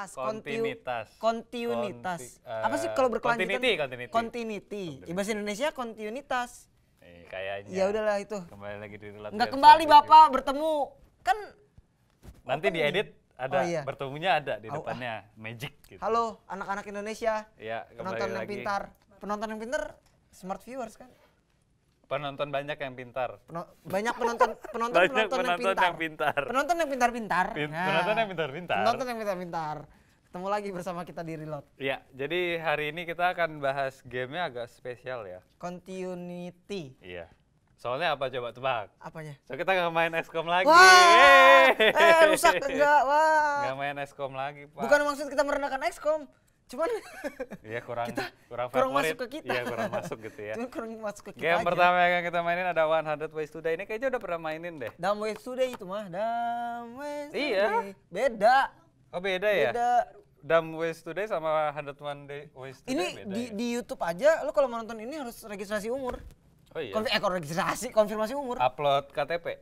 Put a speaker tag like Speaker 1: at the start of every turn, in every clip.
Speaker 1: Tas, kontiu-
Speaker 2: Kontinuitas.
Speaker 1: kontinuitas.
Speaker 2: Konti- eh,
Speaker 1: Apa sih kalau berkelanjutan?
Speaker 2: continuity, continuity.
Speaker 1: Continuity. Di bahasa Indonesia kontinuitas.
Speaker 2: Eh, kayaknya.
Speaker 1: Ya udahlah itu.
Speaker 2: Kembali lagi di Games
Speaker 1: kembali. Bapak bertemu. Kan
Speaker 2: Nanti diedit ada
Speaker 1: Oh, iya.
Speaker 2: bertemunya ada di
Speaker 1: Oh, ah.
Speaker 2: depannya magic gitu.
Speaker 1: halo anak-anak Indonesia.
Speaker 2: Ya,
Speaker 1: penonton yang
Speaker 2: lagi.
Speaker 1: pintar. Penonton yang pintar smart viewers kan.
Speaker 2: Penonton banyak yang pintar.
Speaker 1: Peno- banyak penonton penonton
Speaker 2: Banyak
Speaker 1: penonton, yang
Speaker 2: penonton
Speaker 1: pintar.
Speaker 2: yang pintar.
Speaker 1: Penonton yang pintar-pintar.
Speaker 2: Pin-
Speaker 1: Nah,
Speaker 2: penonton yang pintar-pintar.
Speaker 1: Penonton yang pintar-pintar. Ketemu lagi bersama kita di Reload.
Speaker 2: Iya, jadi hari ini kita akan bahas gamenya agak spesial ya.
Speaker 1: Continuity.
Speaker 2: Iya. Soalnya apa coba tebak?
Speaker 1: Apanya?
Speaker 2: So kita nggak main XCOM lagi.
Speaker 1: Wah, eh rusak enggak? Wah.
Speaker 2: Nggak main XCOM lagi, Pak.
Speaker 1: Bukan maksud kita merendahkan XCOM. Cuman
Speaker 2: Iya kurang
Speaker 1: kita
Speaker 2: kurang
Speaker 1: kurang masuk ke kita.
Speaker 2: Iya kurang masuk gitu ya.
Speaker 1: cuman kurang masuk ke kita
Speaker 2: Game
Speaker 1: aja.
Speaker 2: pertama yang kita mainin ada 100 Ways to Die. Ini kayaknya udah pernah mainin deh.
Speaker 1: Dumb Ways Today itu mah. Dumb Ways
Speaker 2: Iya.
Speaker 1: Today. Beda.
Speaker 2: Oh beda ya?
Speaker 1: Beda.
Speaker 2: Dumb Ways to Die sama 101 Day Ways to
Speaker 1: Ini
Speaker 2: Die beda
Speaker 1: di,
Speaker 2: ya?
Speaker 1: di YouTube aja lo kalau mau nonton ini harus registrasi umur.
Speaker 2: Oh iya.
Speaker 1: Konfi- eh registrasi, konfirmasi umur.
Speaker 2: Upload KTP?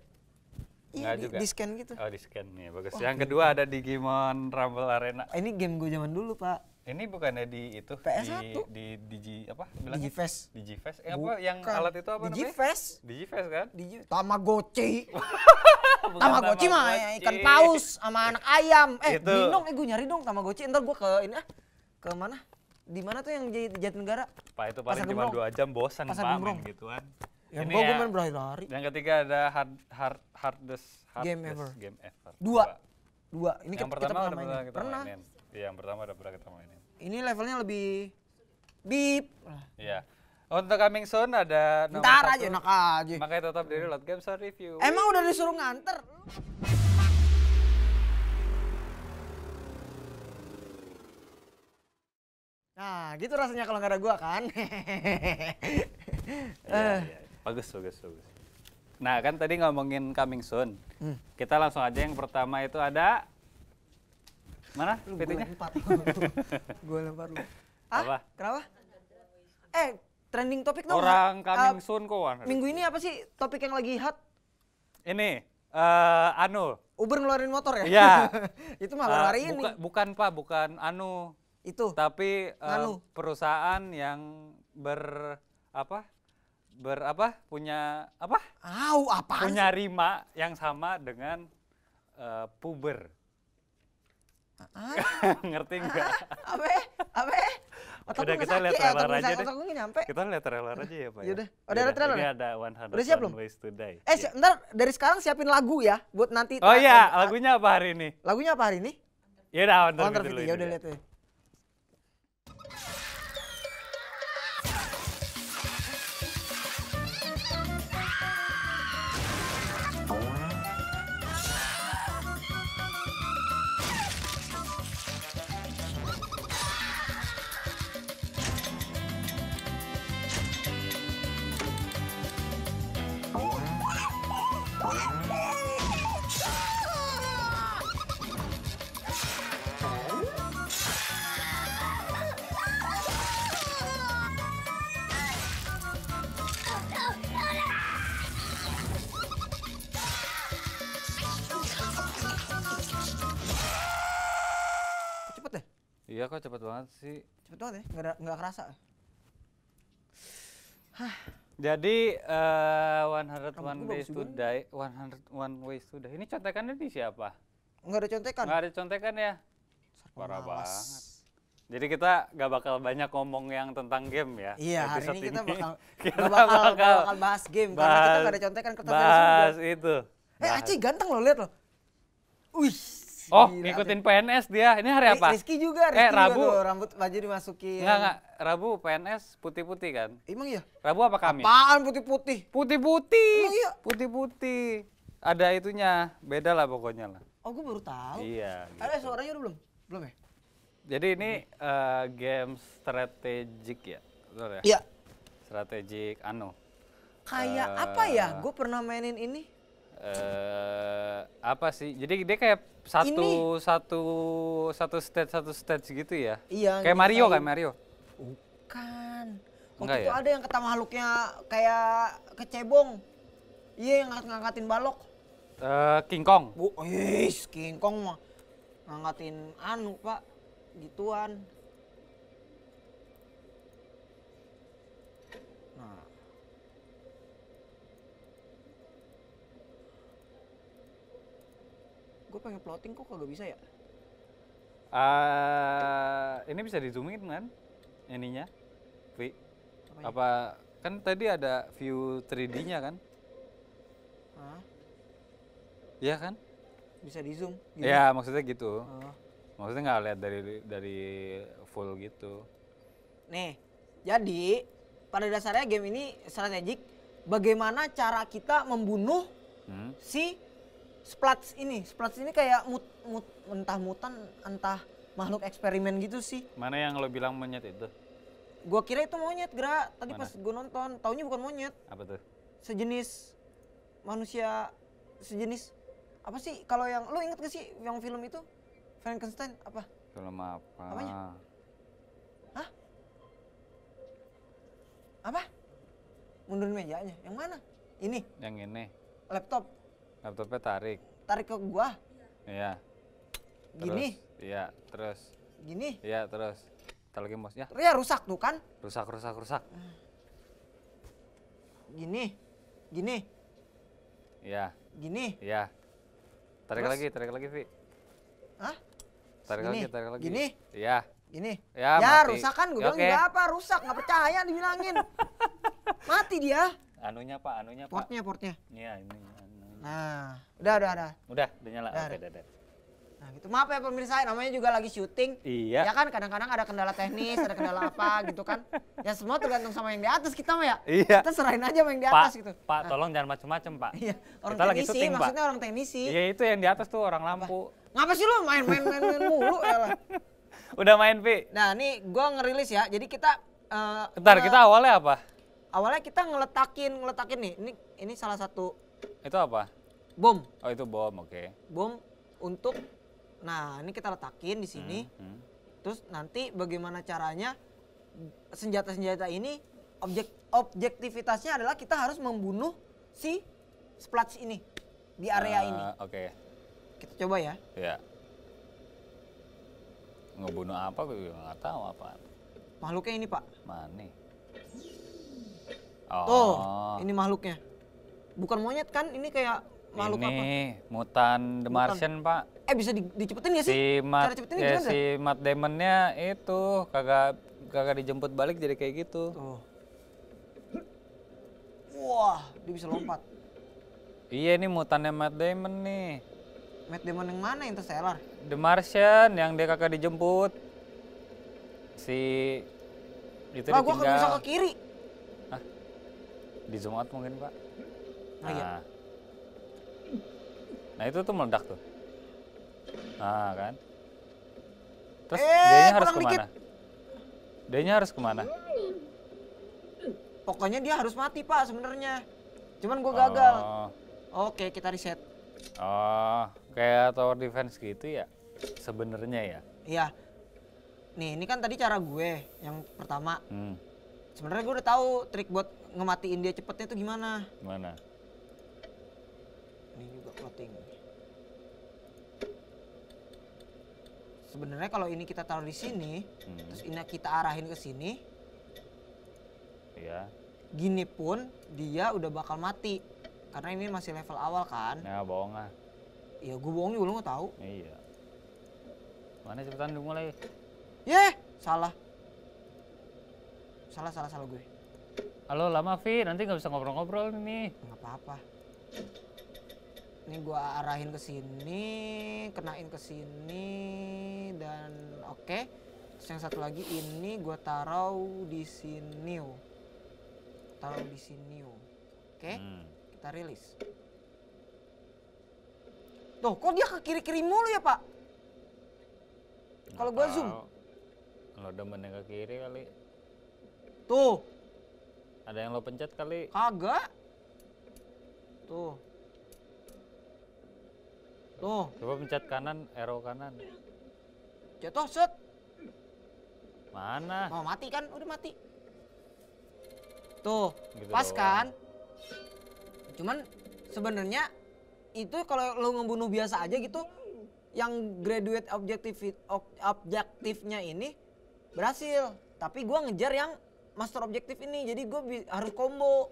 Speaker 1: Iya, di,
Speaker 2: juga?
Speaker 1: di scan gitu.
Speaker 2: Oh di scan nih, bagus. yang kedua ada Digimon Rumble Arena.
Speaker 1: Ah, Ini game gue zaman dulu, Pak.
Speaker 2: Ini bukannya di itu
Speaker 1: PS1.
Speaker 2: di di Digi apa bilangnya?
Speaker 1: Digifest.
Speaker 2: Digifest. Eh apa yang alat itu apa namanya?
Speaker 1: Digifest.
Speaker 2: Digifest kan?
Speaker 1: Digi Tamagotchi. Tamagotchi mah
Speaker 2: Tamagotchi.
Speaker 1: ikan paus sama anak ayam. Eh,
Speaker 2: Itu.
Speaker 1: beli dong, eh gue nyari dong Tamagotchi. Ntar gue ke ini ah. Ke mana? Di mana tuh yang di Jatinegara?
Speaker 2: Pak itu paling cuma
Speaker 1: Gembrong.
Speaker 2: dua jam bosan
Speaker 1: Pasar
Speaker 2: Pak main gituan.
Speaker 1: Yang
Speaker 2: Ini
Speaker 1: gua gue
Speaker 2: ya,
Speaker 1: main berhari-hari.
Speaker 2: Yang ketiga ada hard hard hardest hardest
Speaker 1: Game ever.
Speaker 2: game ever.
Speaker 1: Dua. Dua. Ini
Speaker 2: yang
Speaker 1: kita,
Speaker 2: pertama
Speaker 1: kita pernah mainin.
Speaker 2: kita
Speaker 1: Pernah.
Speaker 2: mainin. Iya, yang pertama udah pernah kita mainin.
Speaker 1: Ini levelnya lebih beep.
Speaker 2: Iya. Untuk coming soon ada nomor
Speaker 1: Ntar
Speaker 2: satu.
Speaker 1: aja enak aja.
Speaker 2: Makanya tetap di Reload Games Review.
Speaker 1: Emang udah disuruh nganter? Nah, gitu rasanya kalau nggak ada gua kan.
Speaker 2: Iya, iya. Bagus, bagus, bagus. Nah, kan tadi ngomongin coming soon.
Speaker 1: Hmm.
Speaker 2: Kita langsung aja yang pertama itu ada mana PT-nya?
Speaker 1: gue lempar lu.
Speaker 2: Apa?
Speaker 1: Ah, kenapa? Eh, trending topik dong.
Speaker 2: Orang
Speaker 1: Ah,
Speaker 2: coming soon kok. Wan.
Speaker 1: minggu ini apa sih topik yang lagi hot?
Speaker 2: Ini eh anu.
Speaker 1: Uber ngeluarin motor ya?
Speaker 2: Iya.
Speaker 1: Itu mah
Speaker 2: eh,
Speaker 1: hari ini.
Speaker 2: buka- bukan Pak, bukan anu.
Speaker 1: Itu.
Speaker 2: Tapi
Speaker 1: Anu.
Speaker 2: perusahaan yang ber apa? Ber apa? Punya apa?
Speaker 1: Au, apaan?
Speaker 2: Punya rima yang sama dengan eh, puber. Ngerti nggak?
Speaker 1: apa? Apa? Otak
Speaker 2: Udah kita lihat
Speaker 1: otak
Speaker 2: trailer aja deh.
Speaker 1: Otak gue nggak nyampe.
Speaker 2: Kita lihat trailer aja ya Pak.
Speaker 1: Yaudah.
Speaker 2: ya?
Speaker 1: Udah ada
Speaker 2: Yaudah,
Speaker 1: trailer
Speaker 2: Ini
Speaker 1: ya?
Speaker 2: ada 100
Speaker 1: Udah siap belum?
Speaker 2: Ways to Die.
Speaker 1: Eh, ntar dari sekarang siapin lagu ya buat nanti.
Speaker 2: Oh iya, lagunya apa hari ini?
Speaker 1: Lagunya apa hari ini?
Speaker 2: Ya udah, ntar
Speaker 1: ntar
Speaker 2: dulu
Speaker 1: Ya udah
Speaker 2: ya.
Speaker 1: lihat ya. Kok cepet
Speaker 2: banget sih.
Speaker 1: Cepet banget ya? Nggak, ada, nggak kerasa.
Speaker 2: Jadi eh 101
Speaker 1: Rambut gua
Speaker 2: Days
Speaker 1: bagus
Speaker 2: to Die, 101 Ways to Die. Ini contekannya di siapa?
Speaker 1: Nggak ada contekan.
Speaker 2: Nggak ada contekan ya? Parah banget. Jadi kita nggak bakal banyak ngomong yang tentang game ya.
Speaker 1: Iya, hari ini kita bakal
Speaker 2: kita
Speaker 1: nggak bakal,
Speaker 2: bakal
Speaker 1: bakal bahas game karena kita nggak ada contekan kertas dari
Speaker 2: bahas itu.
Speaker 1: Eh,
Speaker 2: Bahas.
Speaker 1: Aceh ganteng loh, lihat loh. Wih.
Speaker 2: Oh,
Speaker 1: gila,
Speaker 2: ngikutin. PNS dia. Ini hari
Speaker 1: Ri-
Speaker 2: apa?
Speaker 1: Rizky juga, Rizky
Speaker 2: Eh,
Speaker 1: juga
Speaker 2: Rabu.
Speaker 1: tuh, rambut baju dimasukin.
Speaker 2: Enggak, enggak. Rabu PNS putih-putih kan?
Speaker 1: Emang iya?
Speaker 2: Rabu apa Kamis?
Speaker 1: Apaan putih-putih?
Speaker 2: Putih-putih.
Speaker 1: Emang iya?
Speaker 2: Putih-putih. Ada itunya. Beda lah pokoknya lah.
Speaker 1: Oh, gue baru tahu.
Speaker 2: Iya.
Speaker 1: Ada suaranya udah belum? Belum ya?
Speaker 2: Jadi ini eh, game strategik ya? Betul ya?
Speaker 1: Iya.
Speaker 2: Strategik anu.
Speaker 1: Kayak
Speaker 2: Eh,
Speaker 1: apa ya? Gue pernah mainin ini.
Speaker 2: eh apa sih? Jadi dia kayak satu
Speaker 1: Ini.
Speaker 2: satu satu stage satu stage gitu ya?
Speaker 1: Iya.
Speaker 2: Kayak Mario
Speaker 1: nyeritain-
Speaker 2: kayak Mario.
Speaker 1: Bukan. Waktu
Speaker 2: Enggak
Speaker 1: itu
Speaker 2: ya?
Speaker 1: ada yang kata makhluknya kayak kecebong. Iya yang ngangkat ngangkatin balok.
Speaker 2: Eh King Kong.
Speaker 1: Bu, yes, King Kong mah. ngangkatin anu pak gituan gue pengen plotting kok kagak bisa ya
Speaker 2: Ah, ini bisa di zoomin kan ininya Vi
Speaker 1: Apanya?
Speaker 2: apa kan tadi ada view 3D-nya kan
Speaker 1: Hah?
Speaker 2: Iya kan
Speaker 1: bisa di zoom
Speaker 2: ya maksudnya gitu
Speaker 1: Oh.
Speaker 2: maksudnya nggak lihat dari dari full gitu
Speaker 1: Nih, jadi pada dasarnya game ini strategik. Bagaimana cara kita membunuh
Speaker 2: hmm?
Speaker 1: si Splats ini? Splats ini kayak mut, mut, entah mutan, entah makhluk eksperimen gitu sih.
Speaker 2: mana yang lo bilang monyet itu
Speaker 1: Gua kira itu monyet, Gra. Tadi
Speaker 2: Mana?
Speaker 1: pas gua nonton, taunya bukan monyet.
Speaker 2: apa tuh
Speaker 1: Sejenis manusia, sejenis apa sih? Kalau yang lu inget gak sih yang film itu Frankenstein apa?
Speaker 2: film apa
Speaker 1: Apanya? Apa? Mundurin mejanya. Yang mana? Ini
Speaker 2: yang ini
Speaker 1: laptop.
Speaker 2: Laptopnya tarik
Speaker 1: Tarik ke gua.
Speaker 2: iya
Speaker 1: Gini.
Speaker 2: Iya terus
Speaker 1: Gini.
Speaker 2: iya terus Ntar lagi mos ya
Speaker 1: Ya rusak tuh kan?
Speaker 2: rusak rusak rusak
Speaker 1: Gini. Gini.
Speaker 2: iya
Speaker 1: Gini.
Speaker 2: iya tarik
Speaker 1: Terus?
Speaker 2: lagi tarik lagi Vi
Speaker 1: Hah?
Speaker 2: tarik
Speaker 1: Gini.
Speaker 2: lagi tarik lagi
Speaker 1: Gini.
Speaker 2: iya
Speaker 1: Gini.
Speaker 2: Ya,
Speaker 1: ya
Speaker 2: mati.
Speaker 1: rusak kan? Gue
Speaker 2: Ya,
Speaker 1: bilang juga apa? Rusak. Nggak percaya dibilangin. Mati dia.
Speaker 2: anunya pak anunya pak
Speaker 1: Portnya, portnya.
Speaker 2: iya ini anu.
Speaker 1: Nah. Udah, udah, udah.
Speaker 2: udah udah nyala
Speaker 1: Udah,
Speaker 2: oke
Speaker 1: udah.
Speaker 2: udah, udah.
Speaker 1: Nah gitu. Maaf ya pemirsa, namanya juga lagi syuting.
Speaker 2: iya
Speaker 1: Ya kan kadang-kadang ada kendala teknis, ada kendala apa gitu kan. Ya semua tergantung sama yang di atas kita mah ya.
Speaker 2: Iya.
Speaker 1: Kita serahin aja sama yang di
Speaker 2: pak
Speaker 1: atas gitu.
Speaker 2: pak tolong jangan macem-macem pak
Speaker 1: Iya, orang
Speaker 2: Kita lagi
Speaker 1: teknisi,
Speaker 2: syuting, Pak.
Speaker 1: maksudnya orang teknisi.
Speaker 2: iya itu yang di atas tuh orang lampu
Speaker 1: Ngapa sih lu main-main main, mulu ya lah.
Speaker 2: udah main Vi
Speaker 1: Nah, nih gua ngerilis ya. Jadi kita eh,
Speaker 2: Bentar, kita awalnya apa?
Speaker 1: awalnya kita ngeletakin, ngeletakin nih. Ini ini salah satu
Speaker 2: Itu apa?
Speaker 1: bom,
Speaker 2: Oh itu bom, oke.
Speaker 1: bom untuk Nah, ini kita letakin di sini.
Speaker 2: Hmm.
Speaker 1: Terus nanti bagaimana caranya senjata-senjata ini objek objektivitasnya adalah kita harus membunuh si splats ini di area ini.
Speaker 2: Eh, Oke,
Speaker 1: Kita coba ya.
Speaker 2: ya. Ngebunuh apa gue nggak tahu apa.
Speaker 1: Makhluknya ini, Pak.
Speaker 2: Mana? Oh,
Speaker 1: Tuh, ini makhluknya. Bukan monyet kan? Ini kayak makhluk
Speaker 2: ini
Speaker 1: apa?
Speaker 2: mutan The
Speaker 1: Mutan.
Speaker 2: Martian, Pak.
Speaker 1: Eh bisa di, dicepetin gak sih?
Speaker 2: Si Matt,
Speaker 1: Cara cepetinnya
Speaker 2: ya,
Speaker 1: gimana?
Speaker 2: si Matt Damon-nya itu kagak kagak dijemput balik jadi kayak gitu.
Speaker 1: Tuh. Wah, dia bisa lompat.
Speaker 2: Iya ini mutannya Matt Damon nih.
Speaker 1: Matt Damon yang mana Interstellar?
Speaker 2: The Martian yang dia kagak dijemput. Si itu
Speaker 1: Lah gua
Speaker 2: ditinggal.
Speaker 1: kagak bisa ke kiri.
Speaker 2: Di zoom out mungkin pak.
Speaker 1: Nah, iya.
Speaker 2: Nah itu tuh meledak tuh. Nah kan. Terus
Speaker 1: Eh,
Speaker 2: dia harus
Speaker 1: ke
Speaker 2: mana? Dia harus ke mana?
Speaker 1: Pokoknya dia harus mati, Pak, sebenarnya. Cuman gua gagal.
Speaker 2: Oh,
Speaker 1: Oke, kita reset.
Speaker 2: oh, kayak tower defense gitu ya? Sebenarnya ya.
Speaker 1: Iya. Nih, ini kan tadi cara gue yang pertama.
Speaker 2: Hmm,
Speaker 1: Sebenarnya gue udah tahu trik buat ngematiin dia cepetnya itu gimana.
Speaker 2: gimana?
Speaker 1: Plotting. Sebenarnya kalau ini kita taruh di sini,
Speaker 2: Hmm,
Speaker 1: terus ini kita arahin ke sini,
Speaker 2: iya.
Speaker 1: gini pun dia udah bakal mati. Karena ini masih level awal kan.
Speaker 2: Nah bohong ah.
Speaker 1: Ya gue bohong juga lu nggak tahu.
Speaker 2: Iya. Mana cepetan dimulai?
Speaker 1: Yeh, salah. Salah, salah, salah gue.
Speaker 2: Halo lama Vi, nanti nggak bisa ngobrol-ngobrol nih.
Speaker 1: Nggak apa-apa. Ini gua arahin ke sini, kenain ke sini dan oke. Terus yang satu lagi ini gua taruh di sini. oh. Taruh di sini. oh. Oke,
Speaker 2: Hmm.
Speaker 1: kita rilis. Tuh, kok dia ke kiri-kiri mulu ya, Pak? Kalau gua zoom.
Speaker 2: tahu. Lo demennya ke kiri kali.
Speaker 1: Tuh,
Speaker 2: Ada yang lo pencet kali.
Speaker 1: kagak. Tuh. Tuh,
Speaker 2: Coba pencet kanan, arrow kanan.
Speaker 1: jatuh set.
Speaker 2: Mana?
Speaker 1: Mau mati kan? Udah mati. Tuh,
Speaker 2: Gitu
Speaker 1: pas
Speaker 2: doang.
Speaker 1: kan? Cuman sebenarnya itu kalau lo ngebunuh biasa aja gitu, yang graduate objektif objektifnya ini berhasil tapi gua ngejar yang master objektif ini jadi gue harus combo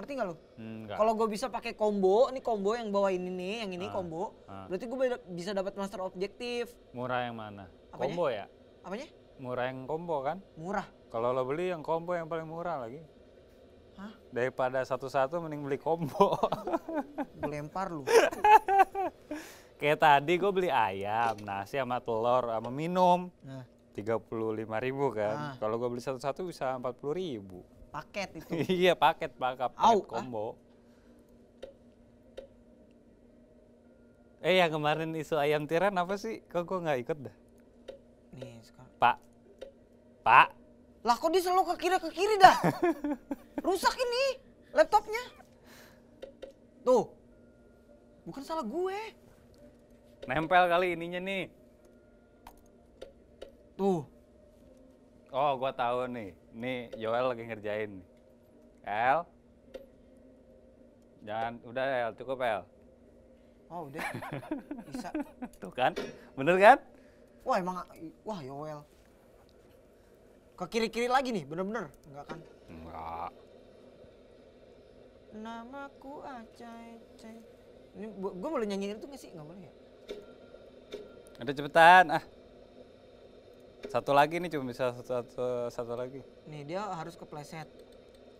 Speaker 1: ngerti nggak lu
Speaker 2: Enggak.
Speaker 1: kalau gue bisa pakai combo ini combo yang bawah ini nih yang ini
Speaker 2: Ah,
Speaker 1: combo
Speaker 2: ah.
Speaker 1: berarti gue bisa dapat master objektif
Speaker 2: Murah yang mana?
Speaker 1: Apanya?
Speaker 2: Combo ya?
Speaker 1: apanya
Speaker 2: Murah yang combo kan?
Speaker 1: murah
Speaker 2: Kalau lo beli yang combo yang paling murah lagi.
Speaker 1: Hah?
Speaker 2: Daripada satu-satu mending beli combo.
Speaker 1: gue lempar lu
Speaker 2: Kayak tadi gue beli ayam, nasi sama telur sama minum.
Speaker 1: nah
Speaker 2: 35.000 ribu kan.
Speaker 1: Ah.
Speaker 2: Kalau gue beli satu-satu bisa 40.000 ribu.
Speaker 1: Paket itu
Speaker 2: iya paket paket, paket
Speaker 1: Au, ah.
Speaker 2: combo. Eh yang kemarin isu ayam tiran apa sih? Kok gue nggak ikut dah?
Speaker 1: nih sekarang
Speaker 2: Pak, Pak,
Speaker 1: lah kok dia selalu ke kiri ke kiri dah rusak ini laptopnya tuh bukan salah gue
Speaker 2: nempel kali ininya nih.
Speaker 1: tuh
Speaker 2: Oh, gua tahu nih. Nih Joel lagi ngerjain. El. Jangan udah El, cukup El.
Speaker 1: oh udah bisa
Speaker 2: Tuh kan? Bener kan?
Speaker 1: wah emang wah Yoel ke kiri kiri lagi nih bener-bener enggak kan
Speaker 2: Enggak.
Speaker 1: namaku Acai ini gue boleh nyanyiin itu nggak sih nggak boleh ya
Speaker 2: Udah cepetan ah. Satu lagi nih cuma bisa satu, satu, satu lagi.
Speaker 1: nih dia harus kepleset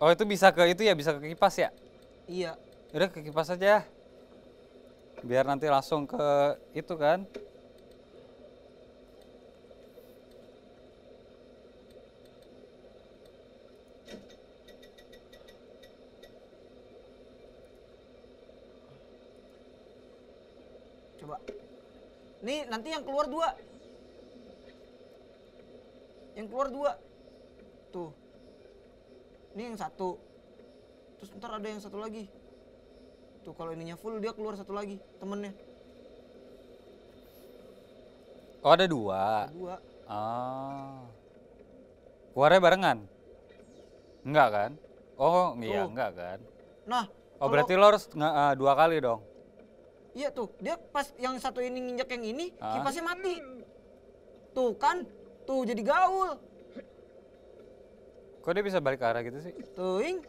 Speaker 2: Oh itu bisa ke itu ya bisa ke kipas ya?
Speaker 1: iya
Speaker 2: Udah ke kipas aja. Biar nanti langsung ke itu kan.
Speaker 1: coba nih nanti yang keluar dua yang keluar dua tuh ini yang satu terus ntar ada yang satu lagi tuh kalau ininya full dia keluar satu lagi temennya
Speaker 2: Oh ada dua.
Speaker 1: Ada dua
Speaker 2: Ah. Keluarnya barengan? Enggak kan? Oh iya
Speaker 1: Tuh.
Speaker 2: enggak kan?
Speaker 1: nah
Speaker 2: Oh
Speaker 1: kalau-
Speaker 2: berarti lo harus eh, dua kali dong?
Speaker 1: Iya tuh, dia pas yang satu ini nginjek yang ini,
Speaker 2: Ah.
Speaker 1: kipasnya mati. Tuh kan, tuh jadi gaul.
Speaker 2: Kok dia bisa balik ke arah gitu sih?
Speaker 1: Tuh, ing.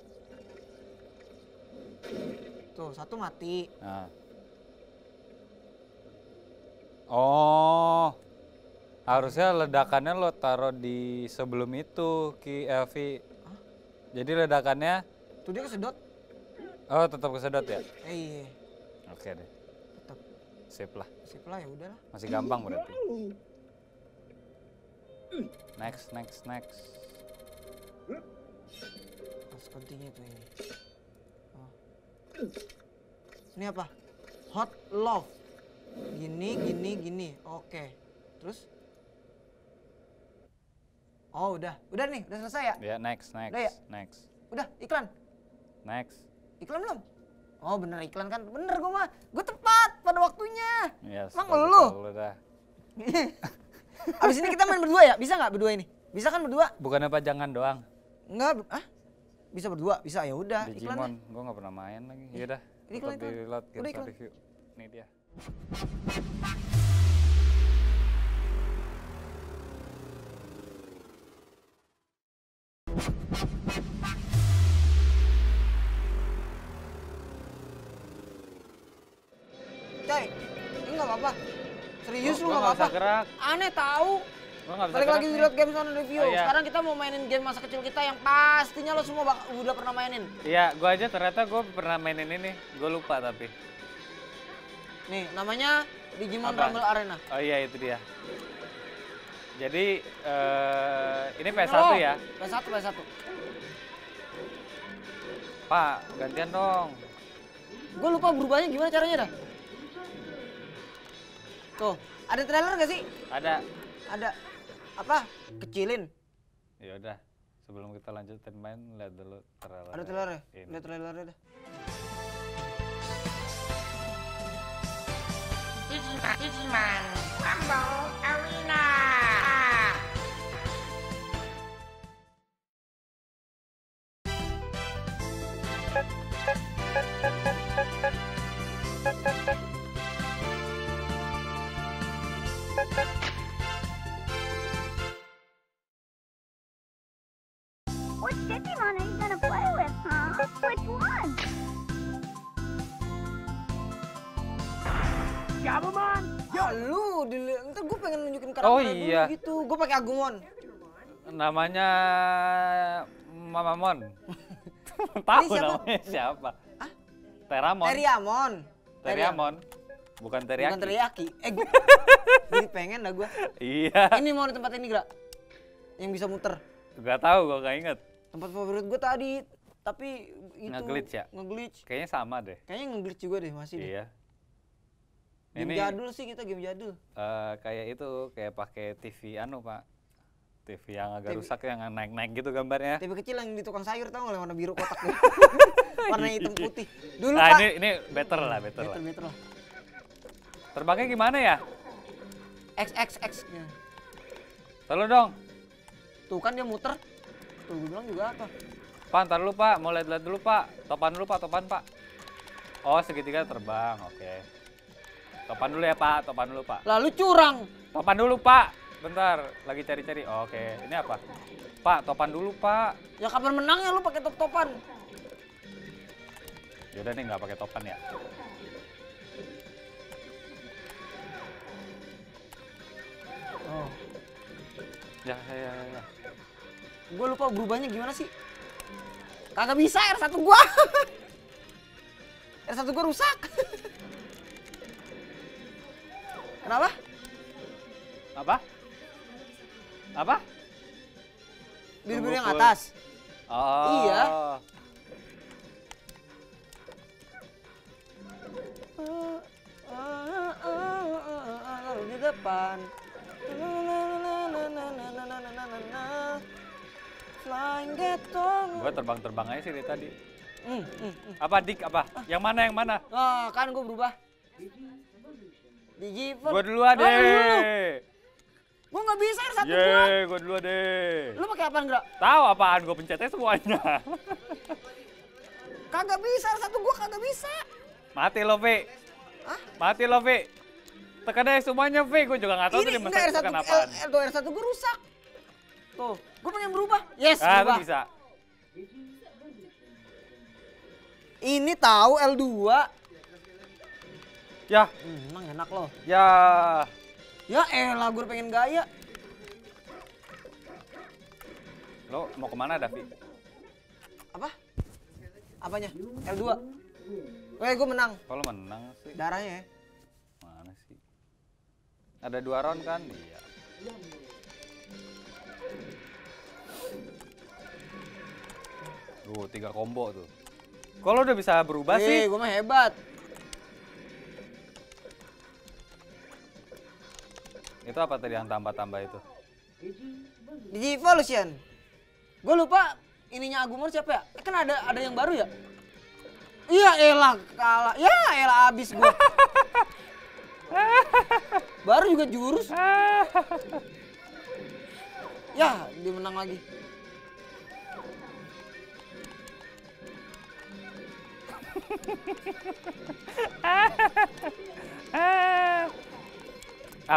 Speaker 1: Tuh, satu mati.
Speaker 2: Nah. Oh. Harusnya ledakannya lo taruh di sebelum itu, Ki Elvi. Jadi ledakannya
Speaker 1: Tuh dia kesedot.
Speaker 2: oh tetap kesedot ya?
Speaker 1: Eh, iya.
Speaker 2: Oke deh.
Speaker 1: Tetap
Speaker 2: Sip lah.
Speaker 1: sip lah ya udahlah.
Speaker 2: Masih gampang berarti. Next, next, next.
Speaker 1: Harus continue tuh ini. Oh. Ini apa? Hot love. Gini, gini, gini. Oke. Terus? Oh, udah. Udah nih, udah selesai ya?
Speaker 2: Ya, next, next,
Speaker 1: Udah ya?
Speaker 2: next,
Speaker 1: Udah, iklan.
Speaker 2: next.
Speaker 1: Iklan belum? Oh bener iklan kan? Bener gue mah. Gue tepat pada waktunya.
Speaker 2: Ya,
Speaker 1: Emang lu?
Speaker 2: suka lu dah.
Speaker 1: Abis ini kita main berdua ya? Bisa nggak berdua ini? Bisa kan berdua?
Speaker 2: Bukannya pajangan doang?
Speaker 1: Enggak, ah? Bisa berdua? Bisa ya udah
Speaker 2: Digimon,
Speaker 1: iklannya.
Speaker 2: gue nggak pernah main lagi. Yaudah,
Speaker 1: Ini iklan, iklan.
Speaker 2: di load
Speaker 1: Udah iklan.
Speaker 2: Review. Ini dia.
Speaker 1: Coy, nggak apa-apa.
Speaker 2: gerak.
Speaker 1: Aneh tahu. Balik lagi di. Real Games on Review.
Speaker 2: Oh, iya.
Speaker 1: Sekarang kita mau mainin game masa kecil kita yang pastinya lo semua udah pernah mainin.
Speaker 2: Iya, gue aja ternyata gue pernah mainin ini. Gue lupa tapi.
Speaker 1: Nih, namanya Digimon
Speaker 2: Apa?
Speaker 1: Rumble Arena.
Speaker 2: Oh iya itu dia. Jadi eh ini PS1
Speaker 1: Oh,
Speaker 2: ya.
Speaker 1: PS1, PS1.
Speaker 2: Pak, gantian dong.
Speaker 1: Gue lupa berubahnya gimana caranya dah. Tuh, ada trailer gak sih?
Speaker 2: Ada.
Speaker 1: Ada. Apa? Kecilin.
Speaker 2: Ya udah. Sebelum kita lanjutin main, lihat dulu trailer.
Speaker 1: Ada trailernya?
Speaker 2: Ini.
Speaker 1: Lihat trailernya dah.
Speaker 3: Digimon, Digimon, Rumble
Speaker 1: karakter
Speaker 2: Oh,
Speaker 1: dulu
Speaker 2: iya.
Speaker 1: gitu. Gue pakai Agumon.
Speaker 2: Namanya Mamamon. Tahu
Speaker 1: siapa?
Speaker 2: namanya siapa? Teramon.
Speaker 1: Teriamon.
Speaker 2: Teriamon. Bukan teriyaki.
Speaker 1: Bukan teriyaki. Eh, gue jadi pengen dah gue.
Speaker 2: Iya.
Speaker 1: Ini mau di tempat ini gak? Yang bisa muter.
Speaker 2: Gak tahu gue gak inget.
Speaker 1: Tempat favorit gue tadi. Tapi itu
Speaker 2: Nge-glitch ya?
Speaker 1: Nge-glitch.
Speaker 2: Kayaknya sama deh.
Speaker 1: Kayaknya nge-glitch juga deh masih deh.
Speaker 2: Iya.
Speaker 1: Game
Speaker 2: Ini
Speaker 1: jadul sih kita game jadul.
Speaker 2: eh, kayak itu, kayak pakai TV anu pak. TV yang agak
Speaker 1: TV.
Speaker 2: rusak yang naik-naik gitu gambarnya.
Speaker 1: TV kecil yang di tukang sayur tau gak warna biru kotak tuh. warna hitam putih. Dulu
Speaker 2: Nah
Speaker 1: pak.
Speaker 2: ini ini better lah, better,
Speaker 1: Better,
Speaker 2: lah.
Speaker 1: better lah.
Speaker 2: Terbangnya gimana ya?
Speaker 1: XXX. nya.
Speaker 2: Tolong dong.
Speaker 1: Tuh kan dia muter. Tuh gue bilang juga apa.
Speaker 2: Pak, ntar dulu pak, mau lihat-lihat dulu pak. Topan dulu pak, topan pak. Oh segitiga terbang, oke. Topan dulu ya pak, topan dulu pak.
Speaker 1: Lalu curang.
Speaker 2: Topan dulu pak. Bentar, lagi cari-cari. Oke, ini apa? Pak, topan dulu pak.
Speaker 1: Ya kapan menangnya lu pakai top-topan?
Speaker 2: Yaudah nih nggak pakai topan ya.
Speaker 1: Oh.
Speaker 2: Ya, ya, ya. ya.
Speaker 1: Gue lupa berubahnya gimana sih? Kagak bisa R1 gua. R1 gua rusak. Kenapa?
Speaker 2: Apa? Apa?
Speaker 1: Biru-biru yang atas.
Speaker 2: Oh.
Speaker 1: Iya. Lalu di depan. Flying getong.
Speaker 2: Gue terbang-terbang aja sih dari tadi.
Speaker 1: Hmm, hmm, hmm.
Speaker 2: Apa dik apa? Yang mana yang mana?
Speaker 1: Ah, kan gue berubah.
Speaker 2: Duluan
Speaker 1: Oh, lu dulu.
Speaker 2: deh.
Speaker 1: Gue nggak bisa R1 gua.
Speaker 2: Ye, gue duluan deh.
Speaker 1: Lu pakai apaan, Gra?
Speaker 2: Tahu apaan gue pencetnya semuanya.
Speaker 1: Kagak bisa R1 gua kagak bisa.
Speaker 2: Mati lo, Vi.
Speaker 1: Hah?
Speaker 2: Mati lo, Vi. Tekan aja semuanya, Vi. Gue juga nggak tahu
Speaker 1: Ini
Speaker 2: tadi mesti
Speaker 1: R1
Speaker 2: tekan
Speaker 1: L,
Speaker 2: apaan.
Speaker 1: L2 R1 gua rusak. Tuh, gua pengen berubah. Yes,
Speaker 2: Ah,
Speaker 1: berubah.
Speaker 2: bisa.
Speaker 1: Ini tahu L2.
Speaker 2: Ya,
Speaker 1: Hmm, emang enak loh.
Speaker 2: ya.
Speaker 1: Ya elah, gue pengen gaya.
Speaker 2: Lo mau ke mana, Davi?
Speaker 1: Apa? Apanya? L2. Oke, gue menang.
Speaker 2: Kalau menang sih.
Speaker 1: Darahnya ya.
Speaker 2: Mana sih? Ada dua round kan? Iya. Tuh, tiga combo tuh. Kalau udah bisa berubah
Speaker 1: Eh,
Speaker 2: sih,
Speaker 1: gue mah hebat.
Speaker 2: Itu apa tadi yang tambah-tambah itu?
Speaker 1: Digivolution. Gue lupa ininya Agumon siapa ya? Eh, kan ada ada yang baru ya? Iya elah kalah. Ya elah abis gue. baru juga jurus. Ya, dia menang lagi.
Speaker 2: ah,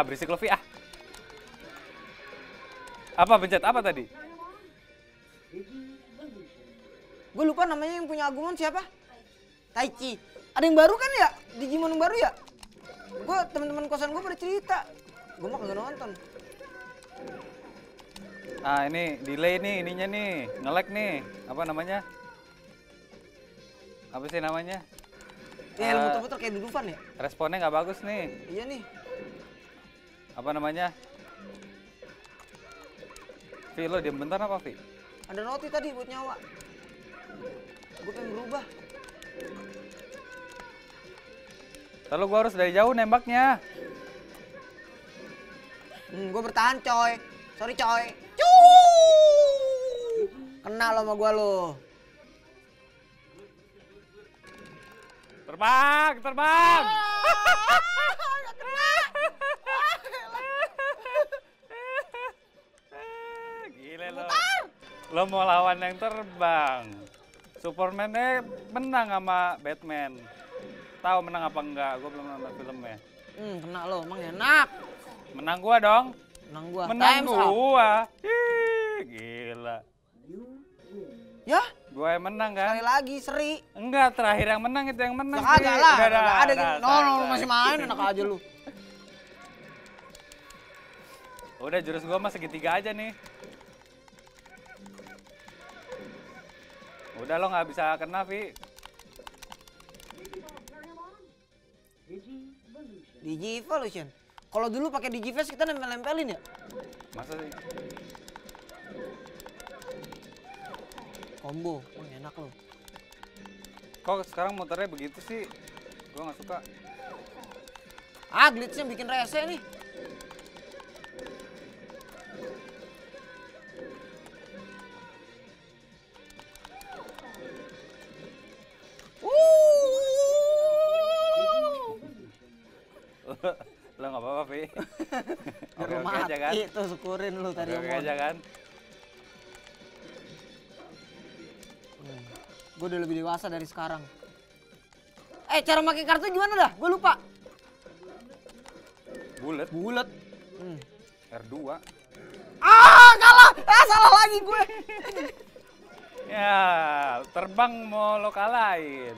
Speaker 2: berisik Lovi ah. Apa pencet apa tadi?
Speaker 1: Gue lupa namanya yang punya Agumon siapa? Taichi. Ada yang baru kan ya? Digimon yang baru ya? Gue teman-teman kosan gue pada cerita. Gue mah kagak nonton.
Speaker 2: Ah, ini delay nih ininya nih, nge-lag nih. Apa namanya? Apa sih namanya?
Speaker 1: Ya,
Speaker 2: Eh,
Speaker 1: muter-muter kayak di Dufan ya?
Speaker 2: Responnya nggak bagus nih.
Speaker 1: Iya nih.
Speaker 2: Apa namanya? Vi, lo diam bentar apa, Vi?
Speaker 1: Ada noti tadi buat nyawa. Gue pengen berubah.
Speaker 2: Lalu gua harus dari jauh nembaknya.
Speaker 1: Hmm, gue bertahan coy. Sorry coy. Cuu! Kena lo sama gue lo.
Speaker 2: Terbang, terbang. Gile lo. Lo mau lawan yang terbang. Superman-nya menang sama Batman. Tahu menang apa enggak? Gue belum nonton filmnya.
Speaker 1: Hmm, kena lo. Emang enak.
Speaker 2: Menang gua dong.
Speaker 1: Menang gua.
Speaker 2: Menang
Speaker 1: Time's up.
Speaker 2: gua. Ih, gila.
Speaker 1: Ya,
Speaker 2: Gua yang menang kan?
Speaker 1: sekali lagi seri.
Speaker 2: Enggak, terakhir yang menang itu yang menang.
Speaker 1: Kagak
Speaker 2: Sri.
Speaker 1: lah,
Speaker 2: udah,
Speaker 1: kagak ada
Speaker 2: udah,
Speaker 1: gitu. No, no, masih main enak aja lu.
Speaker 2: Udah jurus gua mah segitiga aja nih. Udah lo nggak bisa kena, Vi.
Speaker 1: Digi Evolution. Kalau dulu pakai Digiface kita nempel-nempelin ya?
Speaker 2: Masa sih?
Speaker 1: Combo, oh, enak loh.
Speaker 2: Kok sekarang motornya begitu sih? Gua nggak suka.
Speaker 1: Ah, glitchnya bikin rese nih. Tuh syukurin lu tadi omong.
Speaker 2: aja kan?
Speaker 1: Gue udah lebih dewasa dari sekarang. Eh, cara pakai kartu gimana dah? Gue lupa.
Speaker 2: Bulat,
Speaker 1: Bulat. Hmm.
Speaker 2: R2.
Speaker 1: Ah, kalah. Ah, salah lagi gue.
Speaker 2: Ya, terbang mau lo kalahin.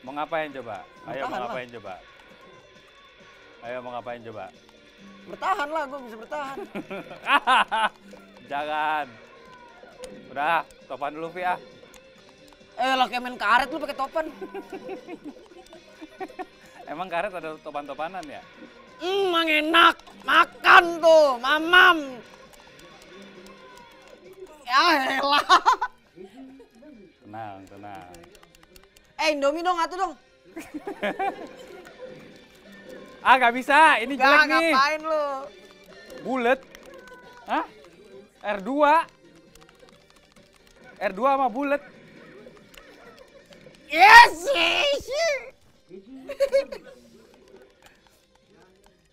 Speaker 2: Mau ngapain coba? Ayo mau
Speaker 1: Bertahan lah.
Speaker 2: ngapain coba? Ayo mau ngapain coba?
Speaker 1: Bertahan lah, gue bisa bertahan.
Speaker 2: Jangan. Udah, topan dulu Vi ah.
Speaker 1: Eh, lah kayak main karet lu pakai topan.
Speaker 2: Emang karet ada topan-topanan ya?
Speaker 1: Hmm, mang enak. Makan tuh, mamam. Ya elah.
Speaker 2: Tenang, tenang.
Speaker 1: Eh, Indomie dong, atuh dong.
Speaker 2: Ah, nggak bisa. Ini jelek
Speaker 1: Gak,
Speaker 2: nih.
Speaker 1: ngapain lu?
Speaker 2: Bulet. Hah? R2. R2 sama bulet.
Speaker 1: Yes, yes.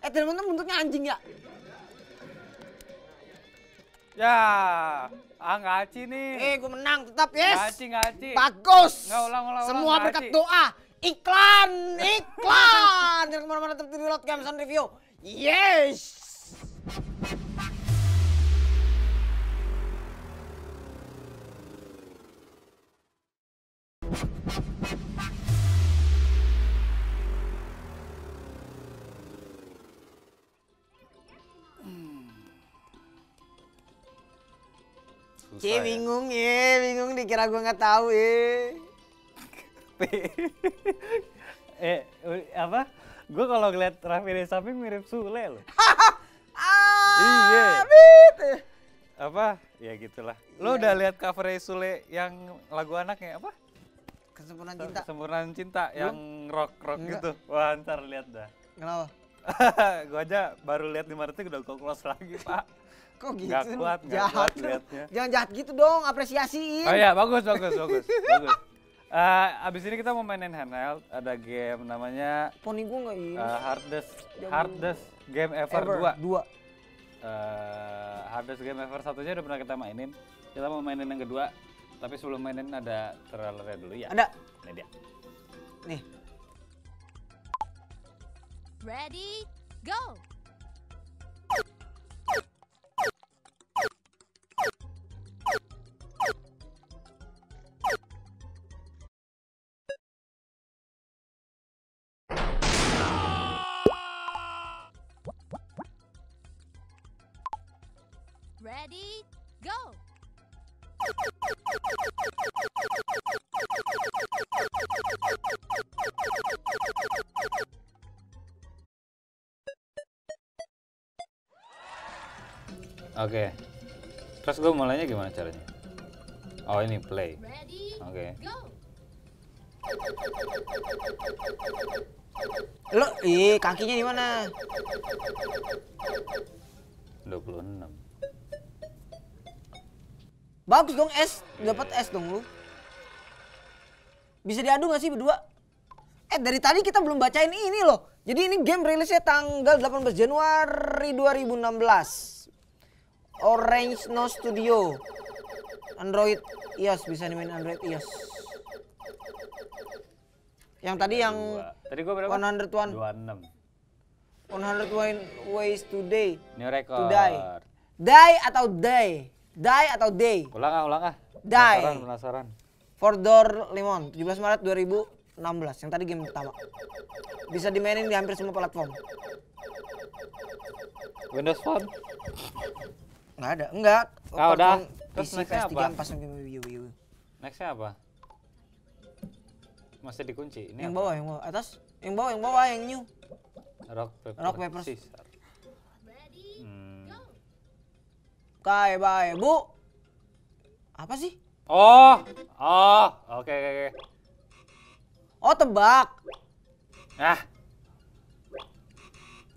Speaker 1: eh, temen-temen bentuknya anjing ya?
Speaker 2: Ya, ah ngaci nih.
Speaker 1: Eh, gue menang tetap, yes.
Speaker 2: Ngaci, ngaci.
Speaker 1: Bagus.
Speaker 2: Nggak, ulang, ulang,
Speaker 1: Semua
Speaker 2: ulang,
Speaker 1: berkat
Speaker 2: Ngaci.
Speaker 1: doa. Iklan, iklan. Jangan ke mana-mana tetap di Lot Games and Review. Yes. Cie
Speaker 2: ya.
Speaker 1: bingung ya, bingung dikira gue nggak tahu ya.
Speaker 2: eh, u- apa? Gue kalau ngeliat Raffi dari samping mirip Sule loh. Iya. Apa? Ya gitulah. Lo udah lihat cover Sule yang lagu anaknya apa?
Speaker 1: Kesempurnaan cinta.
Speaker 2: Sempurnaan cinta yang rock rock gitu. Wah ntar lihat dah.
Speaker 1: Kenapa?
Speaker 2: gue aja baru lihat lima detik udah gue close lagi pak.
Speaker 1: Kok gitu?
Speaker 2: Nggak kuat, nggak
Speaker 1: jahat
Speaker 2: kuat liatnya.
Speaker 1: Jangan jahat gitu dong, apresiasiin.
Speaker 2: Oh iya bagus bagus bagus bagus. Eh, abis ini kita mau mainin handheld. Ada game namanya
Speaker 1: Poni gue nggak ini.
Speaker 2: eh, hardest hardest game ever,
Speaker 1: Ever.
Speaker 2: 2
Speaker 1: Dua.
Speaker 2: Eh, hardest game ever satunya udah pernah kita mainin. Kita mau mainin yang kedua. Tapi sebelum mainin ada trailernya dulu ya.
Speaker 1: Ada.
Speaker 2: Ini dia.
Speaker 1: Nih.
Speaker 4: Ready, go!
Speaker 2: Oke. Terus gue mulainya gimana caranya? Oh ini play. Oke.
Speaker 4: go!
Speaker 1: Lo, ih kakinya di mana?
Speaker 2: 26.
Speaker 1: Bagus dong S, dapat S dong lu. Bisa diadu gak sih berdua? Eh dari tadi kita belum bacain ini loh. Jadi ini game rilisnya tanggal 18 Januari 2016. Orange No Studio. Android iOS bisa dimain Android iOS. Yang tadi yang.
Speaker 2: Tadi gue berapa?
Speaker 1: 101.
Speaker 2: 26.
Speaker 1: 100 wine- ways to day.
Speaker 2: New record.
Speaker 1: To die. Die atau day? Die atau day?
Speaker 2: Ulang ah, ulang ah.
Speaker 1: Die.
Speaker 2: Penasaran, penasaran.
Speaker 1: For Door Lemon, 17 Maret 2016. Yang tadi game pertama. Bisa dimainin di hampir semua platform.
Speaker 2: Windows Phone.
Speaker 1: Nggak ada, enggak.
Speaker 2: Ah, udah. Terus
Speaker 1: PC,
Speaker 2: nextnya
Speaker 1: PS3,
Speaker 2: apa?
Speaker 1: pas Wii U, Wii U.
Speaker 2: Nextnya apa? Masih dikunci. Ini
Speaker 1: Yang
Speaker 2: apa?
Speaker 1: bawah, yang bawah. Atas, yang bawah, yang bawah, yang new.
Speaker 2: Rock paper,
Speaker 1: Rock, paper.
Speaker 2: scissors. Hmm.
Speaker 1: Kayak bae, Bu. Apa sih?
Speaker 2: Oh, oh, oke oke oke.
Speaker 1: Oh, tebak.
Speaker 2: Ah.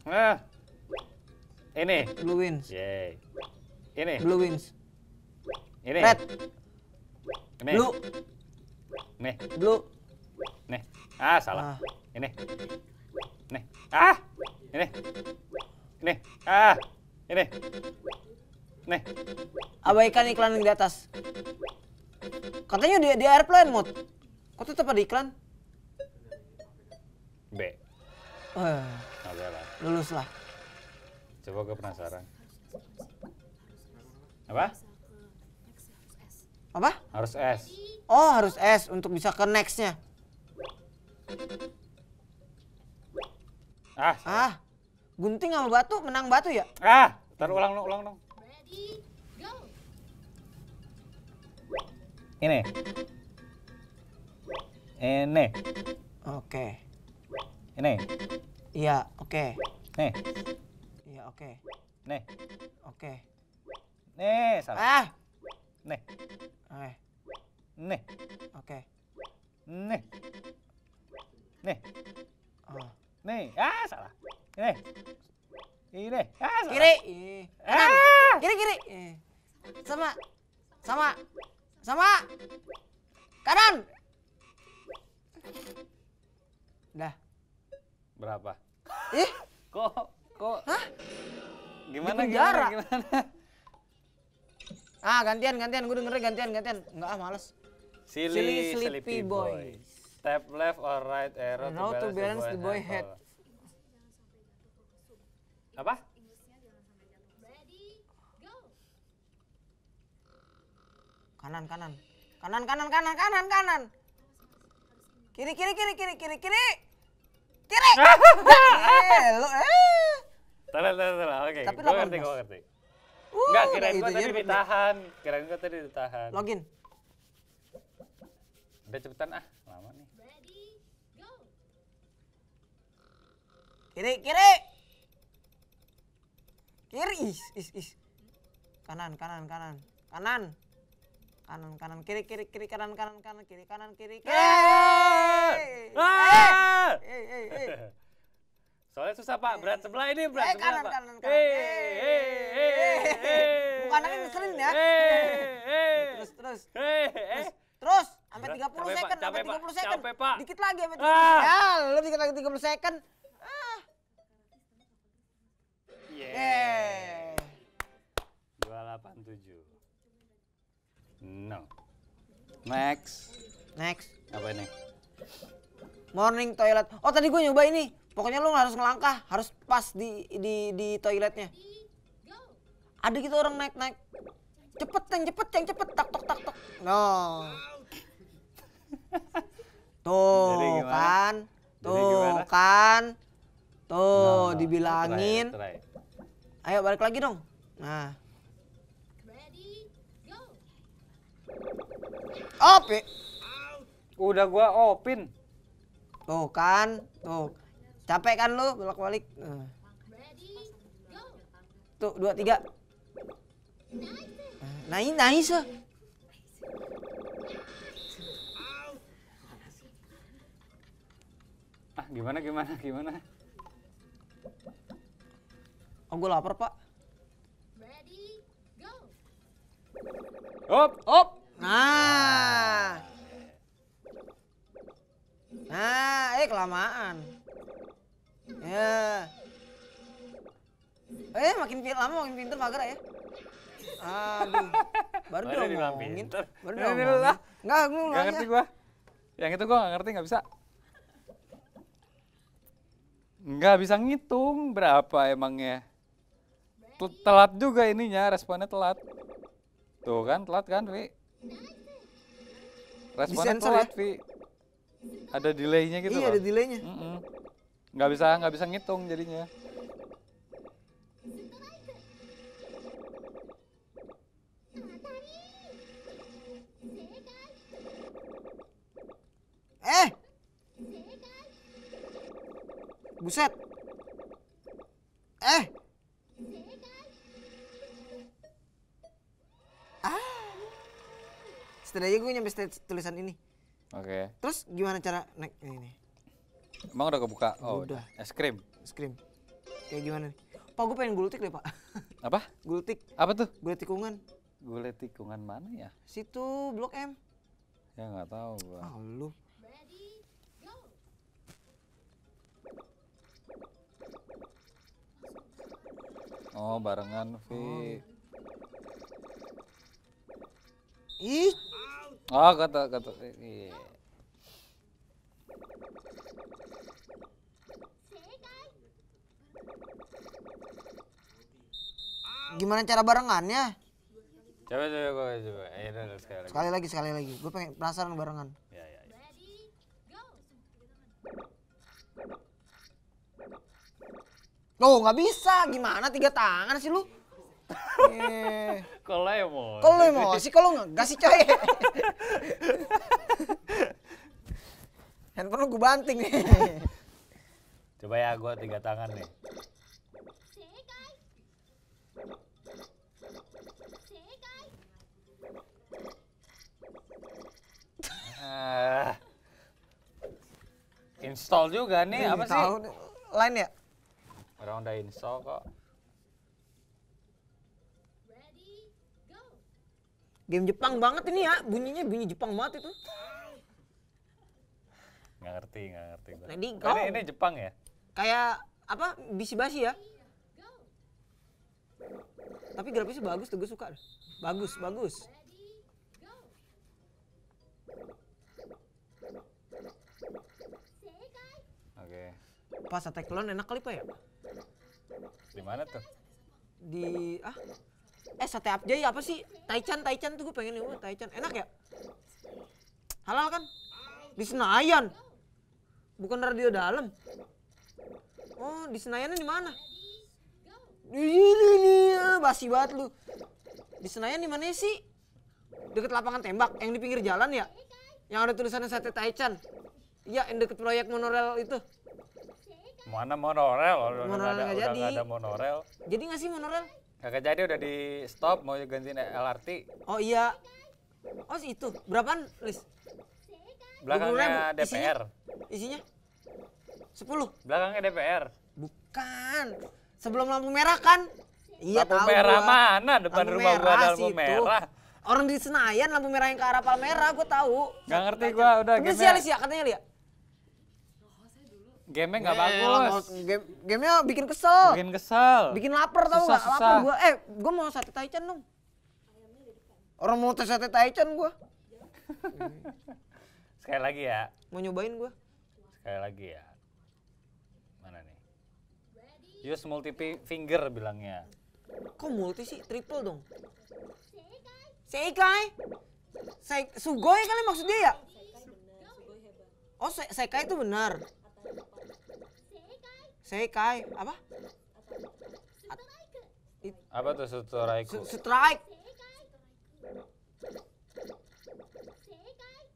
Speaker 2: Eh. Ini.
Speaker 1: Blue wins.
Speaker 2: Yeay. Ini.
Speaker 1: Blue wins.
Speaker 2: Ini.
Speaker 1: Red,
Speaker 2: Ini.
Speaker 1: blue,
Speaker 2: Nih,
Speaker 1: blue.
Speaker 2: nih. Ah, salah.
Speaker 1: Ah.
Speaker 2: Ini. Nih. Ah. Ini. Ini. Ah. Ini. Nih.
Speaker 1: Abaikan iklan yang di atas. Katanya di, di airplane mode. Kok tetap ada iklan?
Speaker 2: B.
Speaker 1: Eh,
Speaker 2: Oke lah.
Speaker 1: lulus lah.
Speaker 2: Coba gue penasaran. Apa?
Speaker 1: Apa?
Speaker 2: Harus S.
Speaker 1: Oh, harus S untuk bisa ke next-nya.
Speaker 2: Ah.
Speaker 1: Ah, gunting sama batu menang batu ya?
Speaker 2: Ah. Ntar ulang dong, ulang dong.
Speaker 4: Ready, go.
Speaker 2: Ini. Ini.
Speaker 1: Oke.
Speaker 2: Ini.
Speaker 1: Iya, oke.
Speaker 2: Nih.
Speaker 1: Iya, oke.
Speaker 2: Nih.
Speaker 1: Oke.
Speaker 2: Nih, salah.
Speaker 1: Ah.
Speaker 2: Nih.
Speaker 1: Oke.
Speaker 2: Nih.
Speaker 1: Oke.
Speaker 2: Nih. Nih.
Speaker 1: Oh.
Speaker 2: Nih. Ah, salah. Ini. Ini. Ah, salah.
Speaker 1: Kiri. Kanan.
Speaker 2: Ah.
Speaker 1: Kiri, kiri. Sama. Sama. Sama. Kanan. Dah.
Speaker 2: Berapa?
Speaker 1: Ih,
Speaker 2: Kok kok
Speaker 1: Hah?
Speaker 2: Gimana
Speaker 1: Di penjara.
Speaker 2: gimana gimana?
Speaker 1: Ah gantian gantian gue dengernya gantian gantian. Enggak ah males.
Speaker 2: Silly,
Speaker 1: Silly
Speaker 2: sleepy,
Speaker 1: Sleepy
Speaker 2: boy.
Speaker 1: Boy.
Speaker 2: Step left or right arrow to
Speaker 1: to
Speaker 2: balance,
Speaker 1: balance
Speaker 2: the
Speaker 1: the
Speaker 2: boy
Speaker 1: boy head.
Speaker 2: Apa?
Speaker 4: Ready, go.
Speaker 1: Kanan kanan. Kanan kanan kanan kanan kanan. Kiri kiri kiri kiri kiri kiri. Kiri. eh, lu eh.
Speaker 2: Tahan, tahan, tahan. Oke,
Speaker 1: Tapi
Speaker 2: gue ngerti,
Speaker 1: 18.
Speaker 2: gue ngerti.
Speaker 1: Uh,
Speaker 2: Enggak, kirain gue
Speaker 1: itu
Speaker 2: tadi ditahan. Kirain gue tadi ditahan.
Speaker 1: Login.
Speaker 2: Udah cepetan ah, lama nih.
Speaker 4: Ready, go.
Speaker 1: Kiri kiri. Kiri is is is. Kanan kanan kanan. Kanan. Kanan kanan kiri kiri kiri kanan kanan kanan kiri kanan kiri kiri. Eh,
Speaker 2: Ah!
Speaker 1: eh, eh, eh.
Speaker 2: Soalnya susah pak, berat sebelah ini berat
Speaker 1: Eh,
Speaker 2: sebelah
Speaker 1: kanan,
Speaker 2: pak.
Speaker 1: kanan, kanan. Bukan anaknya ngeselin ya. Terus terus. Terus sampai
Speaker 2: Berat,
Speaker 1: 30
Speaker 2: capek,
Speaker 1: second, sampai
Speaker 2: capek, Pak,
Speaker 1: 30 second.
Speaker 2: capek, Pak.
Speaker 1: Dikit lagi sampai 30.
Speaker 2: Ah.
Speaker 1: Ya, lu dikit lagi 30 second. Ah.
Speaker 2: Yeah. 287. No. Next.
Speaker 1: Next.
Speaker 2: Apa ini?
Speaker 1: Morning toilet. Oh, tadi gue nyoba ini. Pokoknya lu harus ngelangkah, harus pas di di di toiletnya. Ada gitu orang naik-naik. Cepet, yang cepet, yang cepet, tak tok tak tok. No. Tuh kan.
Speaker 2: Jadi
Speaker 1: Tuh kan. Tuh, dibilangin.
Speaker 2: Try, try.
Speaker 1: Ayo balik lagi dong. Nah.
Speaker 4: Ready, go.
Speaker 1: Opi.
Speaker 2: Udah gua opin.
Speaker 1: Tuh kan. Tuh. Capek kan lu bolak-balik.
Speaker 4: Go.
Speaker 1: Tuh, dua, tiga. Nah, ini nice. ah.
Speaker 2: Ah, gimana gimana gimana?
Speaker 1: Oh, gue lapar, Pak.
Speaker 4: Ready, go.
Speaker 1: Op. Nah. Nah, eh kelamaan. Ya. Eh, makin lama makin pinter Fagar ya. Aduh. Baru dia ngomongin. Baru dia ngomongin. Enggak, gue
Speaker 2: Gak
Speaker 1: ulang
Speaker 2: ngerti
Speaker 1: ya.
Speaker 2: gua. Yang itu gua gak ngerti gak bisa. Nggak bisa ngitung berapa emangnya. Tel- Telat juga ininya, responnya telat. Tuh kan, telat kan, Vi? Responnya telat,
Speaker 1: ya?
Speaker 2: Vi. Ada delaynya gitu
Speaker 1: iya
Speaker 2: loh.
Speaker 1: ada delaynya.
Speaker 2: Mm-mm. Nggak bisa, nggak bisa ngitung jadinya.
Speaker 1: Eh. Buset. Eh. Ah. Setidaknya gue nyampe tulisan ini.
Speaker 2: Oke.
Speaker 1: Terus gimana cara naik ini nih?
Speaker 2: Emang udah kebuka? Oh,
Speaker 1: Udah.
Speaker 2: Es krim.
Speaker 1: Scream. Kayak gimana nih? Pak gue pengen gultik deh pak.
Speaker 2: Apa?
Speaker 1: gultik.
Speaker 2: Apa tuh?
Speaker 1: Gulai tikungan.
Speaker 2: Gulai tikungan mana ya?
Speaker 1: Situ Blok M.
Speaker 2: Ya nggak tahu gua.
Speaker 1: Ah lu.
Speaker 2: Oh, barengan, Vi.
Speaker 1: Ih.
Speaker 2: Oh, kata kata iya.
Speaker 1: Gimana cara barengannya?
Speaker 2: Coba coba coba coba. Ayo sekali lagi.
Speaker 1: Sekali lagi, sekali lagi. Gue pengen penasaran barengan.
Speaker 2: Ya ya. ya.
Speaker 1: Oh nggak bisa, gimana tiga tangan sih lu? Eh,
Speaker 2: Kalau emosi.
Speaker 1: kalau emosi, kalau nggak sih coy. Handphone lu gue banting nih.
Speaker 2: Coba ya gua tiga tangan nih. Ah. Install juga nih, apa sih?
Speaker 1: Tahu Lain ya?
Speaker 2: Orang udah install kok.
Speaker 1: Game Jepang banget ini ya, bunyinya bunyi Jepang banget itu.
Speaker 2: Nggak ngerti, nggak ngerti.
Speaker 1: Ready, go.
Speaker 2: ini, ini Jepang ya?
Speaker 1: Kayak apa bisi-basi ya? Tapi grafisnya bagus tuh, gue suka. Bagus, bagus.
Speaker 4: Ready, go. 正解
Speaker 2: Oke.
Speaker 1: Pas attack clone enak kali pak ya?
Speaker 2: Di mana tuh?
Speaker 1: Di ah eh sate abjay apa sih? Taichan, Taichan tuh gue pengen nih, Taichan enak ya? Halal kan? Di Senayan. Bukan radio dalam. Oh, di Senayan di mana? Di sini nih, ah, basi banget lu. Di Senayan di mana sih? Deket lapangan tembak, yang di pinggir jalan ya? Yang ada tulisannya sate Taichan. Iya, yang deket proyek monorail itu.
Speaker 2: Mana monorel? Udah
Speaker 1: Monorel
Speaker 2: nggak ada,
Speaker 1: nggak
Speaker 2: udah
Speaker 1: jadi.
Speaker 2: nggak ada monorel.
Speaker 1: Jadi nggak sih monorail?
Speaker 2: Kagak jadi udah di stop mau gantiin LRT.
Speaker 1: Oh iya. Oh sih itu. Berapaan, Lis?
Speaker 2: Belakangnya
Speaker 1: 20.000 isinya?
Speaker 2: DPR.
Speaker 1: Isinya? 10.
Speaker 2: Belakangnya DPR.
Speaker 1: Bukan. Sebelum lampu merah kan? Iya
Speaker 2: lampu
Speaker 1: tahu
Speaker 2: merah
Speaker 1: gua.
Speaker 2: mana? Depan
Speaker 1: Lampu
Speaker 2: rumah gua ada lampu
Speaker 1: situ.
Speaker 2: merah.
Speaker 1: Orang di Senayan lampu merah yang ke arah Palmerah gua tahu.
Speaker 2: Nggak ngerti gua udah
Speaker 1: Tapi sih. Lis ya katanya Lia.
Speaker 2: Gamenya nggak
Speaker 1: Eh,
Speaker 2: bagus.
Speaker 1: Game gamenya bikin kesel.
Speaker 2: Bikin kesel.
Speaker 1: Bikin lapar tau
Speaker 2: Susah,
Speaker 1: nggak? Lapar gua. Eh, gua mau sate Taichan dong. Orang mau tes sate Taichan gua.
Speaker 2: Sekali lagi ya.
Speaker 1: Mau nyobain gua.
Speaker 2: Sekali lagi ya. Mana nih? Use multi finger bilangnya.
Speaker 1: Kok multi sih? Triple dong. Seikai. Sei Sugoi kali maksud dia ya? Oh, se Seikai itu benar. Seikai apa? At- it-
Speaker 2: Apa tuh sutoraiku?
Speaker 1: su- strike.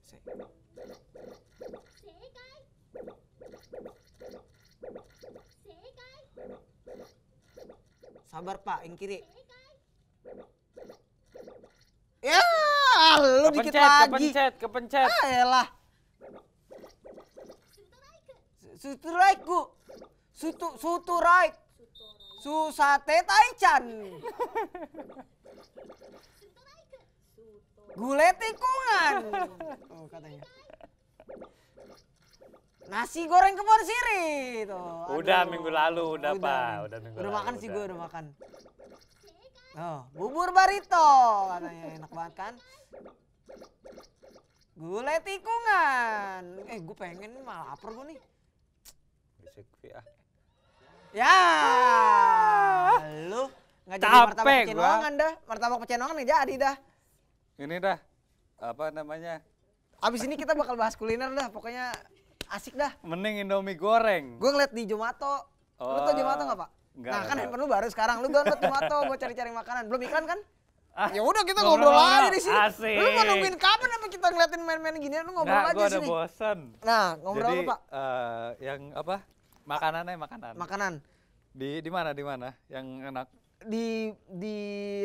Speaker 1: Se- Sabar Pak, yang kiri. Ya, lu dikit
Speaker 2: Kepencet,
Speaker 1: lagi.
Speaker 2: kepencet, kepencet.
Speaker 1: Ah, elah. Suturaiku. Sutu suturai. Susate taichan. Gulai tikungan. Oh, katanya. Nasi goreng kebon siri tuh.
Speaker 2: Udah
Speaker 1: aduh.
Speaker 2: minggu lalu, udah,
Speaker 1: Udah.
Speaker 2: Pak. Udah minggu
Speaker 1: Udah
Speaker 2: lalu,
Speaker 1: makan sih
Speaker 2: udah.
Speaker 1: gue, udah makan. Oh, bubur barito katanya enak banget kan. Gulai tikungan. Eh, gue pengen nih, malah lapar gue nih.
Speaker 2: Bisik, Vi, ah.
Speaker 1: Ya, lu nggak jadi
Speaker 2: Capek
Speaker 1: martabak
Speaker 2: gua.
Speaker 1: pecenongan dah. Martabak pecenongan nggak jadi dah.
Speaker 2: Ini dah apa namanya?
Speaker 1: Abis ini kita bakal bahas kuliner dah. Pokoknya asik dah.
Speaker 2: Mending Indomie goreng.
Speaker 1: Gue ngeliat di Jomato. Lu tau
Speaker 2: Oh.
Speaker 1: Jomato nggak pak?
Speaker 2: Nggak,
Speaker 1: nah kan
Speaker 2: nggak.
Speaker 1: handphone lu baru sekarang. Lu download Jomato buat cari-cari makanan. Belum iklan kan?
Speaker 2: Ah,
Speaker 1: Ya udah kita ngobrol
Speaker 2: ngobrol-ngobrol.
Speaker 1: aja di sini.
Speaker 2: Asik.
Speaker 1: Lu mau nungguin kapan apa kita ngeliatin main-main gini? Lu ngobrol
Speaker 2: Nggak,
Speaker 1: aja
Speaker 2: gua
Speaker 1: sini.
Speaker 2: bosan.
Speaker 1: Nah, ngobrol
Speaker 2: Jadi
Speaker 1: apa pak?
Speaker 2: eh, yang apa? Makanannya makanan.
Speaker 1: Makanan.
Speaker 2: di di mana di mana yang enak?
Speaker 1: Di di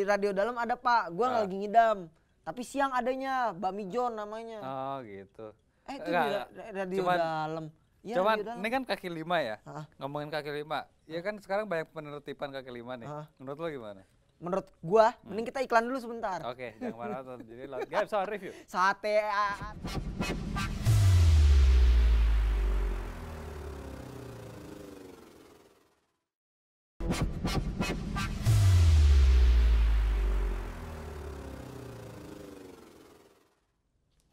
Speaker 1: radio dalam ada pak. Gua
Speaker 2: Ah.
Speaker 1: lagi ngidam. Tapi siang adanya Bami John namanya.
Speaker 2: Oh gitu.
Speaker 1: eh itu
Speaker 2: Nggak,
Speaker 1: di radio
Speaker 2: Cuman-
Speaker 1: dalam. Iya,
Speaker 2: Cuman
Speaker 1: radio dalam.
Speaker 2: ini kan kaki lima ya.
Speaker 1: Ah.
Speaker 2: Ngomongin kaki lima. Ya kan sekarang banyak penertiban kaki lima nih.
Speaker 1: Ah.
Speaker 2: Menurut lo gimana?
Speaker 1: Menurut gua, mending kita iklan dulu sebentar.
Speaker 2: Oke, jangan marah. Jadi lo Games on review.
Speaker 1: Sate ah,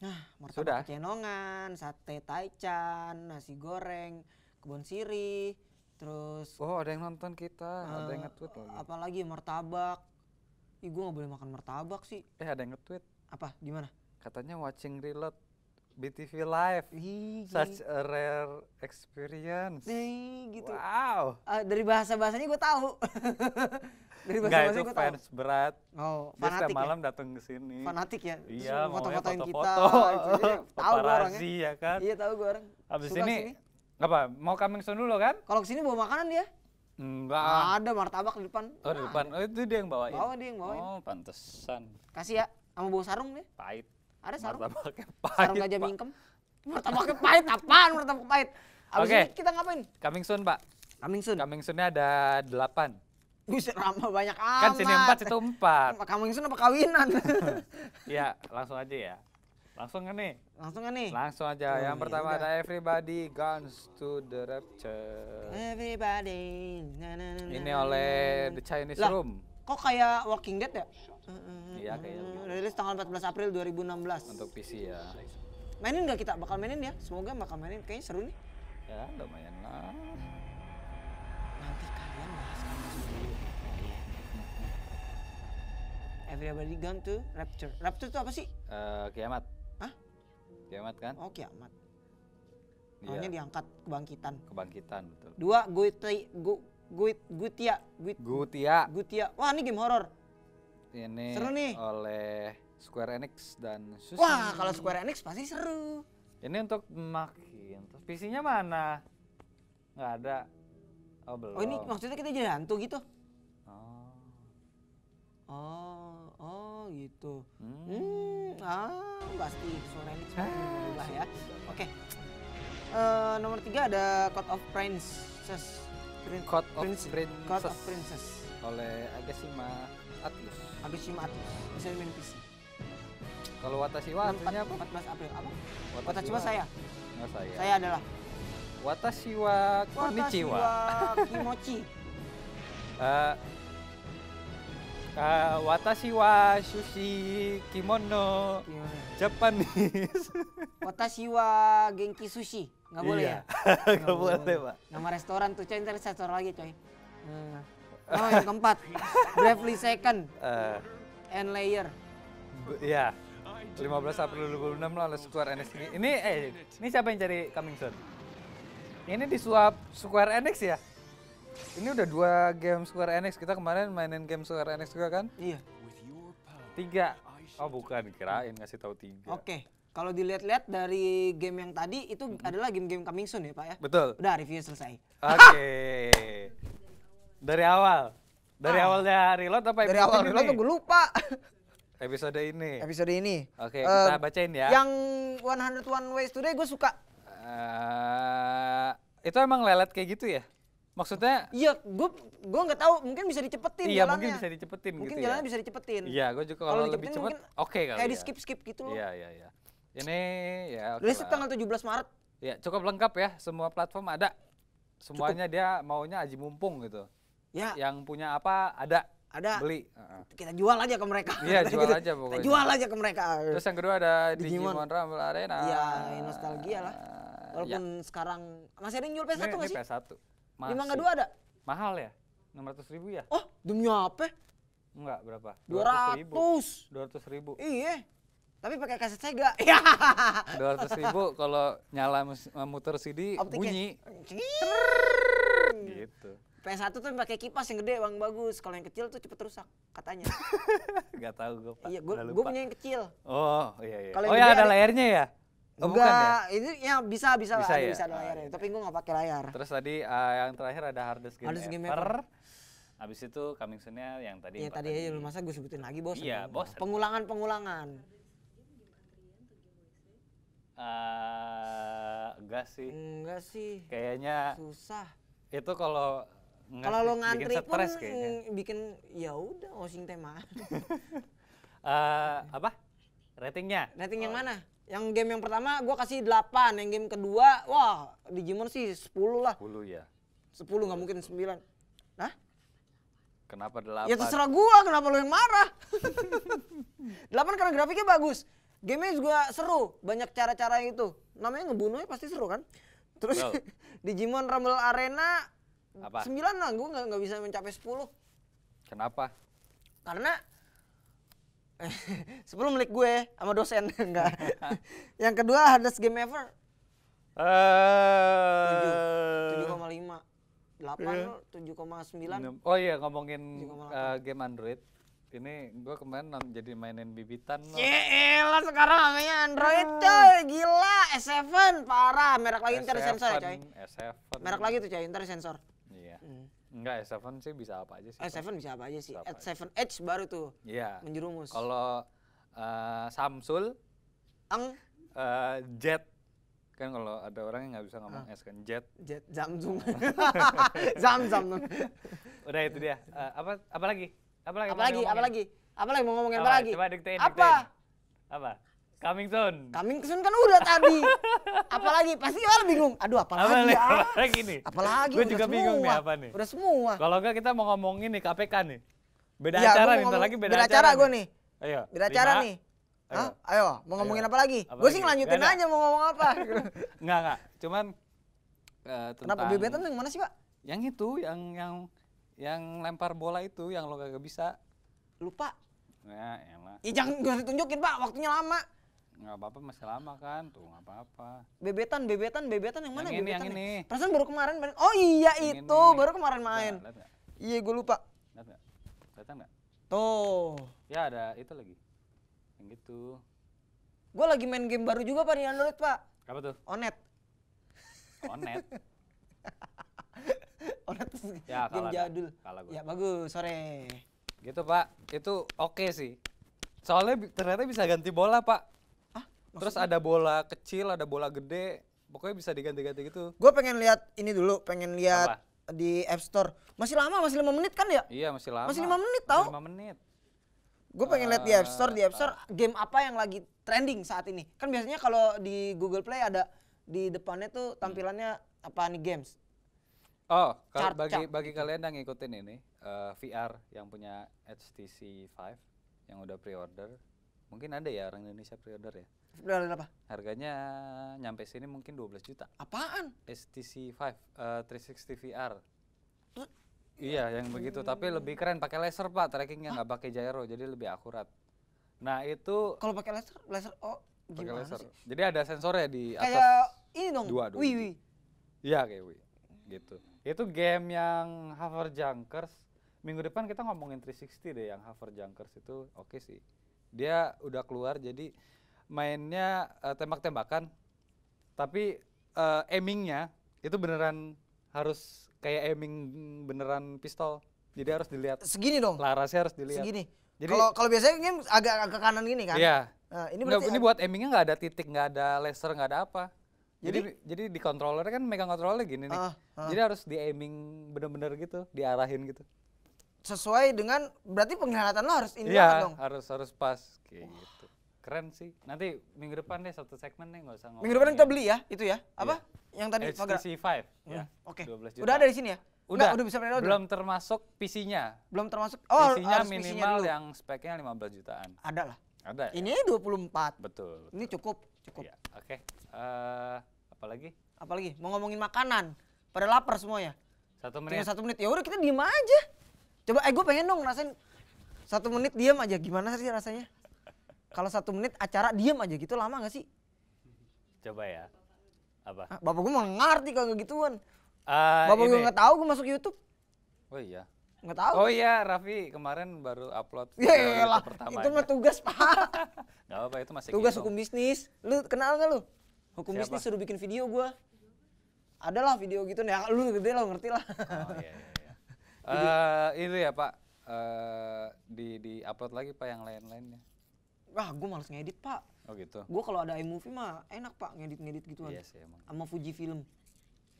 Speaker 1: Nah,
Speaker 2: Sudah.
Speaker 1: martabak pecenongan, sate taichan, nasi goreng, kebun sirih, terus
Speaker 2: Oh, ada yang nonton kita, ada yang
Speaker 1: eh,
Speaker 2: nge-tweet lagi.
Speaker 1: apalagi martabak. Ih, gua nggak boleh makan martabak sih.
Speaker 2: Eh, ada yang nge-tweet.
Speaker 1: Apa? Di mana?
Speaker 2: Katanya watching reload BTV live.
Speaker 1: Ih,
Speaker 2: Such a rare experience.
Speaker 1: Ih, gitu.
Speaker 2: Wow.
Speaker 1: Ah, dari bahasa bahasanya gue tahu. dari bahasa
Speaker 2: Enggak itu
Speaker 1: bahasanya gue tahu.
Speaker 2: fans berat.
Speaker 1: Oh,
Speaker 2: Dia setiap
Speaker 1: fanatik ya.
Speaker 2: malam datang ke sini.
Speaker 1: Fanatik ya.
Speaker 2: Iya,
Speaker 1: foto-fotoin kita.
Speaker 2: foto-foto.
Speaker 1: itu dia. tahu gue orangnya.
Speaker 2: Ya kan.
Speaker 1: Iya, tahu gue orang.
Speaker 2: Habis ini apa? Mau coming soon dulu kan?
Speaker 1: kalau ke sini bawa makanan dia.
Speaker 2: Enggak.
Speaker 1: Ada martabak di depan.
Speaker 2: Oh, di depan. Oh, itu dia yang bawain.
Speaker 1: Bawa dia yang bawain.
Speaker 2: Oh, pantesan.
Speaker 1: Kasih ya, sama bawa sarung dia.
Speaker 2: Pahit.
Speaker 1: Ada sarung.
Speaker 2: Martabaknya pahit.
Speaker 1: Sarung gajah mingkem. Martabaknya pahit apaan martabak pahit? Abis
Speaker 2: Oke.
Speaker 1: ini kita ngapain?
Speaker 2: Coming soon, Pak.
Speaker 1: Coming soon.
Speaker 2: Coming soon-nya ada 8.
Speaker 1: Buset, lama banyak amat.
Speaker 2: Kan sini 4 situ 4.
Speaker 1: Coming soon apa kawinan?
Speaker 2: Iya, langsung aja ya. Langsung kan nih?
Speaker 1: Langsung kan nih?
Speaker 2: Langsung aja.
Speaker 1: Oh,
Speaker 2: yang
Speaker 1: iya,
Speaker 2: pertama
Speaker 1: udah.
Speaker 2: ada Everybody Guns to the Rapture.
Speaker 1: Everybody. na, na, na,
Speaker 2: Ini oleh. The Chinese
Speaker 1: Lah,
Speaker 2: Room
Speaker 1: Kok kayak Walking Dead ya?
Speaker 2: Iya, kayaknya begitu.
Speaker 1: Rilis tanggal 14 April 2016.
Speaker 2: untuk PC ya.
Speaker 1: Mainin nggak kita? Bakal mainin ya? Semoga bakal mainin. Kayaknya seru nih.
Speaker 2: Ya, lumayan lah.
Speaker 1: Nanti kalian bahas kamu dulu. Everybody gone to Rapture. Rapture itu apa sih?
Speaker 2: Eh, kiamat.
Speaker 1: Hah?
Speaker 2: Kiamat kan?
Speaker 1: Oh kiamat.
Speaker 2: Iya,
Speaker 1: Maunya diangkat kebangkitan.
Speaker 2: kebangkitan betul.
Speaker 1: Dua, Guiti, Gu, Guit, Gutia, Guit,
Speaker 2: Gutia
Speaker 1: Gutia. Wah ini game horror.
Speaker 2: Ini
Speaker 1: Seru nih.
Speaker 2: oleh Square Enix dan Sushi.
Speaker 1: Wah kalau Square Enix pasti seru.
Speaker 2: Ini untuk makin. Terus PC-nya mana? Nggak ada. Oh, belum.
Speaker 1: Oh ini maksudnya kita jadi hantu gitu?
Speaker 2: Oh.
Speaker 1: Oh, oh gitu.
Speaker 2: Hmm.
Speaker 1: Hmm, ah pasti Square Enix berubah ya. Oke. Eh, nomor tiga ada Code of Princess. Prin-
Speaker 2: Code of
Speaker 1: Prince-
Speaker 2: Princess.
Speaker 1: Code of Princess.
Speaker 2: oleh Agashima Atlus.
Speaker 1: Agashima Atlus. Bisa main PC.
Speaker 2: Kalau Watashi wa artinya apa?
Speaker 1: 14 April apa?
Speaker 2: Watashi
Speaker 1: Watashi wa saya.
Speaker 2: Nggak saya.
Speaker 1: Saya adalah
Speaker 2: Watashi wa konnichiwa.
Speaker 1: Watashi wa Kimochi.
Speaker 2: Eh, eh, watashi wa sushi kimono
Speaker 1: Gimana?
Speaker 2: Japanese.
Speaker 1: Watashi wa Genki Sushi. Nggak boleh
Speaker 2: Iya.
Speaker 1: ya?
Speaker 2: Nggak boleh, Pak.
Speaker 1: Nama restoran tuh coy, ntar store lagi coy. Nah. Oh yang keempat, Bravely Second
Speaker 2: Eh,
Speaker 1: and Layer.
Speaker 2: ya. 15 April 2006 lalu Square Enix ini. Ini eh ini siapa yang cari coming soon? Ini disuap Square Enix ya? Ini udah dua game Square Enix. Kita kemarin mainin game Square Enix juga kan?
Speaker 1: Iya.
Speaker 2: Tiga. Oh bukan, kirain ngasih tahu tiga.
Speaker 1: Oke. Kalau dilihat-lihat dari game yang tadi itu adalah game-game coming soon ya Pak ya.
Speaker 2: Betul.
Speaker 1: Udah review selesai.
Speaker 2: Oke. Dari awal. Dari
Speaker 1: Ah.
Speaker 2: awalnya reload apa
Speaker 1: Dari
Speaker 2: episode
Speaker 1: awal
Speaker 2: ini
Speaker 1: reload tuh gue lupa.
Speaker 2: Episode ini.
Speaker 1: Episode ini.
Speaker 2: Oke,
Speaker 1: Eh,
Speaker 2: kita bacain ya.
Speaker 1: Yang 101 Ways Today gue suka.
Speaker 2: Eh, itu emang lelet kayak gitu ya? Maksudnya
Speaker 1: Iya, gue gue nggak tahu mungkin bisa dicepetin
Speaker 2: iya
Speaker 1: jalannya.
Speaker 2: mungkin bisa dicepetin
Speaker 1: Mungkin
Speaker 2: gitu
Speaker 1: jalannya
Speaker 2: ya.
Speaker 1: bisa dicepetin.
Speaker 2: Iya, gue juga
Speaker 1: Kalau
Speaker 2: lebih cepet oke kali
Speaker 1: Kayak
Speaker 2: ya.
Speaker 1: di skip skip gitu loh.
Speaker 2: Iya, iya, iya. Ini ya oke
Speaker 1: Rilis tanggal 17 Maret.
Speaker 2: Ya, cukup lengkap ya, semua platform ada. Semuanya dia maunya aji mumpung gitu.
Speaker 1: Ya,
Speaker 2: Yang punya apa ada,
Speaker 1: ada.
Speaker 2: beli. Heeh.
Speaker 1: Kita jual aja ke mereka.
Speaker 2: Iya,
Speaker 1: Kita
Speaker 2: jual
Speaker 1: gitu.
Speaker 2: aja
Speaker 1: Kita
Speaker 2: pokoknya.
Speaker 1: jual aja ke mereka.
Speaker 2: Terus yang kedua ada
Speaker 1: Digimon.
Speaker 2: Digimon, Rumble Arena.
Speaker 1: Iya, nostalgia lah.
Speaker 2: Ya.
Speaker 1: Walaupun sekarang masih ada yang jual PS1
Speaker 2: ini,
Speaker 1: nggak sih?
Speaker 2: PS1.
Speaker 1: Lima nggak
Speaker 2: Masih.
Speaker 1: dua ada?
Speaker 2: Mahal ya? 600 ribu ya?
Speaker 1: Oh, demi apa?
Speaker 2: Enggak, berapa?
Speaker 1: 200.
Speaker 2: ribu. 200 ribu.
Speaker 1: Iya. Tapi pakai kaset Sega. Iya.
Speaker 2: 200 ribu kalau nyala muter CD
Speaker 1: Optiknya.
Speaker 2: bunyi. Gitu.
Speaker 1: PS1 tuh pakai kipas yang gede bang bagus. Kalau yang kecil tuh cepet rusak katanya.
Speaker 2: Gak tahu gue pak.
Speaker 1: iya, gue gue punya yang kecil.
Speaker 2: Oh iya iya.
Speaker 1: Kalau
Speaker 2: oh ya ada
Speaker 1: ada-
Speaker 2: layarnya ya? Oh bukan ya?
Speaker 1: itu ya bisa bisa,
Speaker 2: Bisa
Speaker 1: ada
Speaker 2: ya?
Speaker 1: bisa ada
Speaker 2: Ah,
Speaker 1: layarnya.
Speaker 2: iya.
Speaker 1: Tapi gue nggak pakai layar.
Speaker 2: Terus tadi eh, yang terakhir ada hardest game,
Speaker 1: Hardest game
Speaker 2: ever. Habis itu coming soon-nya yang tadi.
Speaker 1: Iya tadi aja lu masa gue sebutin lagi bosan.
Speaker 2: Iya, bosan.
Speaker 1: Pengulangan pengulangan.
Speaker 2: Eh, enggak sih.
Speaker 1: Enggak sih.
Speaker 2: Kayaknya
Speaker 1: Susah.
Speaker 2: itu kalau enggak
Speaker 1: Kalau lo
Speaker 2: bikin
Speaker 1: ngantri pun
Speaker 2: stres kayaknya.
Speaker 1: bikin ya udah osing tema.
Speaker 2: Eh, apa? Ratingnya?
Speaker 1: Rating yang mana? Yang game yang pertama gua kasih 8, yang game kedua wah Digimon sih 10 lah.
Speaker 2: 10 ya.
Speaker 1: 10 nggak mungkin 9. Hah?
Speaker 2: Kenapa 8?
Speaker 1: Ya terserah gua, kenapa lu yang marah? 8 karena grafiknya bagus. Gamenya juga seru, banyak cara-cara itu. Namanya ngebunuhnya pasti seru kan? Terus
Speaker 2: Betul.
Speaker 1: Digimon Rumble Arena
Speaker 2: Apa?
Speaker 1: 9 lah, gua nggak nggak bisa mencapai 10.
Speaker 2: Kenapa?
Speaker 1: Karena sebelum milik gue sama dosen enggak. yang kedua hardest game ever
Speaker 2: Eh
Speaker 1: 7,5. 8 7,9.
Speaker 2: Oh iya ngomongin
Speaker 1: 7,8.
Speaker 2: eh, game Android. Ini gua kemarin jadi mainin bibitan. no.
Speaker 1: Ya elah sekarang namanya Android coy, gila S7 parah, merek lagi ntar sensor ya, coy.
Speaker 2: S7.
Speaker 1: Merek lagi tuh coy, ntar sensor. Hmm.
Speaker 2: Enggak, S7 sih bisa apa aja sih. Pak.
Speaker 1: S7 bisa apa aja sih?
Speaker 2: Bisa apa
Speaker 1: S7 Edge baru tuh
Speaker 2: Iya.
Speaker 1: menjerumus.
Speaker 2: Kalau eh, Samsul
Speaker 1: Ang
Speaker 2: eh, Jet kan kalau ada orang yang nggak bisa ngomong
Speaker 1: Ah.
Speaker 2: S kan Jet.
Speaker 1: Jet Zamzum. Zamzam.
Speaker 2: Udah itu dia. Eh, apa apa lagi? Apa lagi?
Speaker 1: Apa lagi? Apa lagi? Apa lagi mau ngomongin apa,
Speaker 2: Apa?
Speaker 1: lagi?
Speaker 2: Coba diktein,
Speaker 1: Apa?
Speaker 2: diktein. Apa? Coming soon.
Speaker 1: Coming soon kan udah tadi. apalagi pasti orang bingung. Aduh
Speaker 2: Apa
Speaker 1: apalagi
Speaker 2: lagi?
Speaker 1: ya?
Speaker 2: Apa lagi nih?
Speaker 1: Apalagi
Speaker 2: Gue juga bingung nih
Speaker 1: semua.
Speaker 2: apa nih.
Speaker 1: Udah semua.
Speaker 2: Kalau enggak kita mau ngomongin nih KPK nih. Beda
Speaker 1: Iya,
Speaker 2: acara nih, lagi beda,
Speaker 1: beda acara gua nih.
Speaker 2: Ayo.
Speaker 1: Beda acara nih.
Speaker 2: Ayo.
Speaker 1: Hah? Ayo, mau ngomongin
Speaker 2: Ayo.
Speaker 1: apa lagi? Gue sih ngelanjutin aja mau ngomong apa.
Speaker 2: Enggak, enggak. Cuman eh, tentang
Speaker 1: Kenapa bebetan yang mana sih, Pak?
Speaker 2: Yang itu, yang yang yang lempar bola itu yang lo kagak bisa.
Speaker 1: Lupa.
Speaker 2: Ya, elah.
Speaker 1: Ih, jangan gue tunjukin, Pak. Waktunya lama.
Speaker 2: Nggak apa-apa masih lama kan, tuh nggak apa-apa.
Speaker 1: Bebetan, bebetan, bebetan yang mana
Speaker 2: Yang ini, yang
Speaker 1: bebetan?
Speaker 2: ini.
Speaker 1: Perasaan baru kemarin. main- Oh iya
Speaker 2: Yang
Speaker 1: itu,
Speaker 2: ini.
Speaker 1: baru kemarin main.
Speaker 2: Lihat?
Speaker 1: Iya, gue lupa.
Speaker 2: Lihat nggak? Kelihatan nggak?
Speaker 1: Tuh.
Speaker 2: Ya ada itu lagi. Yang gitu.
Speaker 1: Gue lagi main game baru juga, Pak, di Android, Pak.
Speaker 2: Apa tuh?
Speaker 1: Onet.
Speaker 2: Onet.
Speaker 1: Onet
Speaker 2: Ya,
Speaker 1: game
Speaker 2: kalah
Speaker 1: jadul.
Speaker 2: Kalah gua.
Speaker 1: Ya, bagus. Sore.
Speaker 2: Gitu pak, itu oke sih. Soalnya ternyata bisa ganti bola pak.
Speaker 1: Ah,
Speaker 2: Terus ada bola kecil, ada bola gede. Pokoknya bisa diganti-ganti gitu.
Speaker 1: Gue pengen lihat ini dulu, pengen lihat di App Store. Masih lama, masih lima menit kan ya?
Speaker 2: Iya masih lama.
Speaker 1: Masih lima menit, tau?
Speaker 2: lima menit.
Speaker 1: Gue pengen lihat di App Store, di App Store game apa yang lagi trending saat ini. Kan biasanya kalau di Google Play ada di depannya tuh tampilannya apa nih games.
Speaker 2: Oh, kalau
Speaker 1: Chart,
Speaker 2: bagi
Speaker 1: chart.
Speaker 2: bagi kalian yang ngikutin ini eh, VR yang punya HTC Vive yang udah pre-order, mungkin ada ya orang Indonesia pre-order ya.
Speaker 1: Udah apa?
Speaker 2: Harganya nyampe sini mungkin 12 juta.
Speaker 1: Apaan?
Speaker 2: HTC Vive eh, 360 VR. Iya, yang begitu. Tapi lebih keren pakai laser pak, trackingnya nggak pakai gyro, jadi lebih akurat. Nah itu
Speaker 1: Kalau pakai laser, laser oh
Speaker 2: pakai
Speaker 1: gimana
Speaker 2: laser.
Speaker 1: sih?
Speaker 2: Jadi ada sensornya di atas.
Speaker 1: Kayak ini dong.
Speaker 2: Dua, dua
Speaker 1: wih.
Speaker 2: Iya kayak Wii. Gitu. Itu game yang Hover Junkers. Minggu depan kita ngomongin 360 deh yang Hover Junkers itu oke sih. Dia udah keluar jadi mainnya eh, tembak-tembakan. Tapi eh, aimingnya itu beneran harus kayak aiming beneran pistol. Jadi harus dilihat.
Speaker 1: Segini dong.
Speaker 2: Larasnya harus dilihat.
Speaker 1: Segini.
Speaker 2: Jadi-
Speaker 1: Kalau kalau biasanya game agak agak ke kanan gini kan.
Speaker 2: Iya.
Speaker 1: Nah, ini
Speaker 2: Nggak,
Speaker 1: berarti
Speaker 2: ini buat aimingnya nggak ada titik, nggak ada laser, nggak ada apa. Jadi jadi di controller kan megang controller gini nih.
Speaker 1: Ah, ah.
Speaker 2: Jadi harus di aiming bener-bener gitu, diarahin gitu.
Speaker 1: Sesuai dengan berarti penglihatan lo harus ini
Speaker 2: Iya,
Speaker 1: dong.
Speaker 2: harus harus pas kayak gitu. Keren sih. Nanti minggu depan deh satu segmen deh nggak usah ngomong.
Speaker 1: Minggu depan kita beli ya, itu ya. Apa? Yang tadi.
Speaker 2: HTC Vive ya.
Speaker 1: Hmm, Oke.
Speaker 2: 12 juta.
Speaker 1: Udah ada di sini ya?
Speaker 2: Udah.
Speaker 1: Enggak, udah bisa pre-order.
Speaker 2: Belum termasuk PC-nya.
Speaker 1: Belum termasuk. Oh,
Speaker 2: PC-nya
Speaker 1: harus
Speaker 2: minimal
Speaker 1: dulu.
Speaker 2: yang speknya 15 jutaan.
Speaker 1: ada lah.
Speaker 2: Ada ya?
Speaker 1: Ini 24.
Speaker 2: Betul.
Speaker 1: Ini cukup, cukup.
Speaker 2: Iya, oke. Eh, apa lagi?
Speaker 1: Apalagi mau ngomongin makanan. Pada lapar semuanya.
Speaker 2: Satu
Speaker 1: tinggal
Speaker 2: menit.
Speaker 1: satu menit ya udah kita diem aja coba eh gue pengen dong ngerasain satu menit diem aja gimana sih rasanya kalau satu menit acara diem aja gitu lama gak sih
Speaker 2: Coba ya. Apa?
Speaker 1: Ah, bapak gue mau ngerti kalau gituan
Speaker 2: Ah,
Speaker 1: bapak gue
Speaker 2: ini.
Speaker 1: nggak tahu gue masuk YouTube
Speaker 2: Oh iya.
Speaker 1: nggak tahu
Speaker 2: Oh iya, Raffi kemarin baru upload
Speaker 1: ya
Speaker 2: pertamanya.
Speaker 1: itu mah tugas pak
Speaker 2: Gak apa-apa itu masih
Speaker 1: tugas
Speaker 2: ngitung.
Speaker 1: hukum bisnis lu kenal nggak lu hukum
Speaker 2: Siapa?
Speaker 1: bisnis suruh bikin video gue ada lah video gitu nih lu gede lah ngerti lah
Speaker 2: Oh iya iya iya. Eh, itu ya Pak, eh di di upload lagi Pak yang lain-lainnya.
Speaker 1: wah gue males ngedit pak
Speaker 2: Oh gitu.
Speaker 1: gue kalau ada iMovie mah enak pak ngedit ngedit gituan
Speaker 2: Iya sih emang.
Speaker 1: sama Fuji Film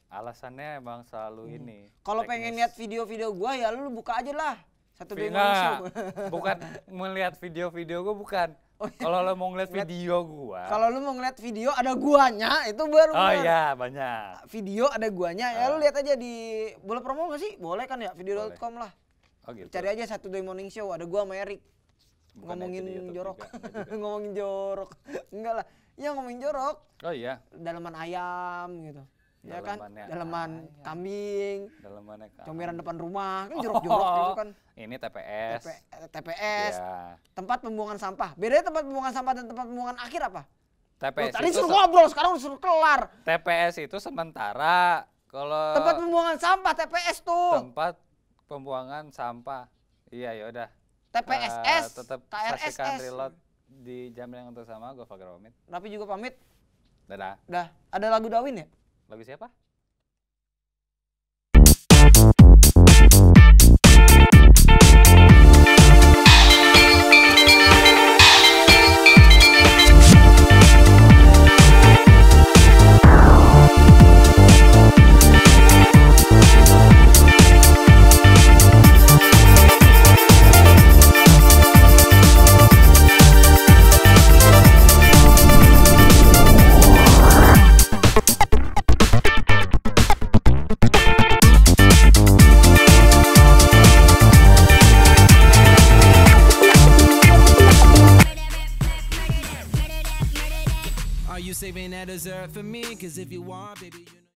Speaker 2: Alasannya emang selalu ini.
Speaker 1: Hmm. Kalau pengen lihat video-video gua ya lu buka aja lah. Satu
Speaker 2: Vi-
Speaker 1: day morning show.
Speaker 2: Nggak, bukan melihat video-video gue bukan. Kalau lo mau ngeliat video gua.
Speaker 1: Kalau lu mau ngeliat video ada guanya itu baru
Speaker 2: Oh
Speaker 1: bener.
Speaker 2: iya banyak.
Speaker 1: Video ada guanya ya lu
Speaker 2: Ah.
Speaker 1: lihat aja di boleh promo gak sih? Boleh kan ya video.com lah.
Speaker 2: Oh gitu.
Speaker 1: Cari aja satu day morning show ada gua sama Erik ngomongin jorok. ngomongin jorok. Enggak lah. Ya ngomongin jorok.
Speaker 2: Oh iya.
Speaker 1: Dalaman ayam gitu. Ya kan?
Speaker 2: Ayam.
Speaker 1: kambing, comberan depan rumah, kan jorok-jorok gitu kan.
Speaker 2: Ini TPS.
Speaker 1: TP, TPS,
Speaker 2: Iya.
Speaker 1: tempat pembuangan sampah. Bedanya tempat pembuangan sampah dan tempat pembuangan akhir apa?
Speaker 2: TPS
Speaker 1: tadi
Speaker 2: itu
Speaker 1: suruh ngobrol, sekarang suruh kelar.
Speaker 2: TPS itu sementara. Kalau
Speaker 1: Tempat pembuangan sampah TPS tuh.
Speaker 2: tempat pembuangan sampah. Iya ya udah.
Speaker 1: TPSS,
Speaker 2: Eh, tetap saksikan reload di jam yang sama gue Fagar Omid.
Speaker 1: Rapi juga pamit.
Speaker 2: Dadah.
Speaker 1: Dah, ada lagu Dawin ya?
Speaker 2: Lagu siapa?
Speaker 5: Dessert for me? Cause if you want, baby, you know.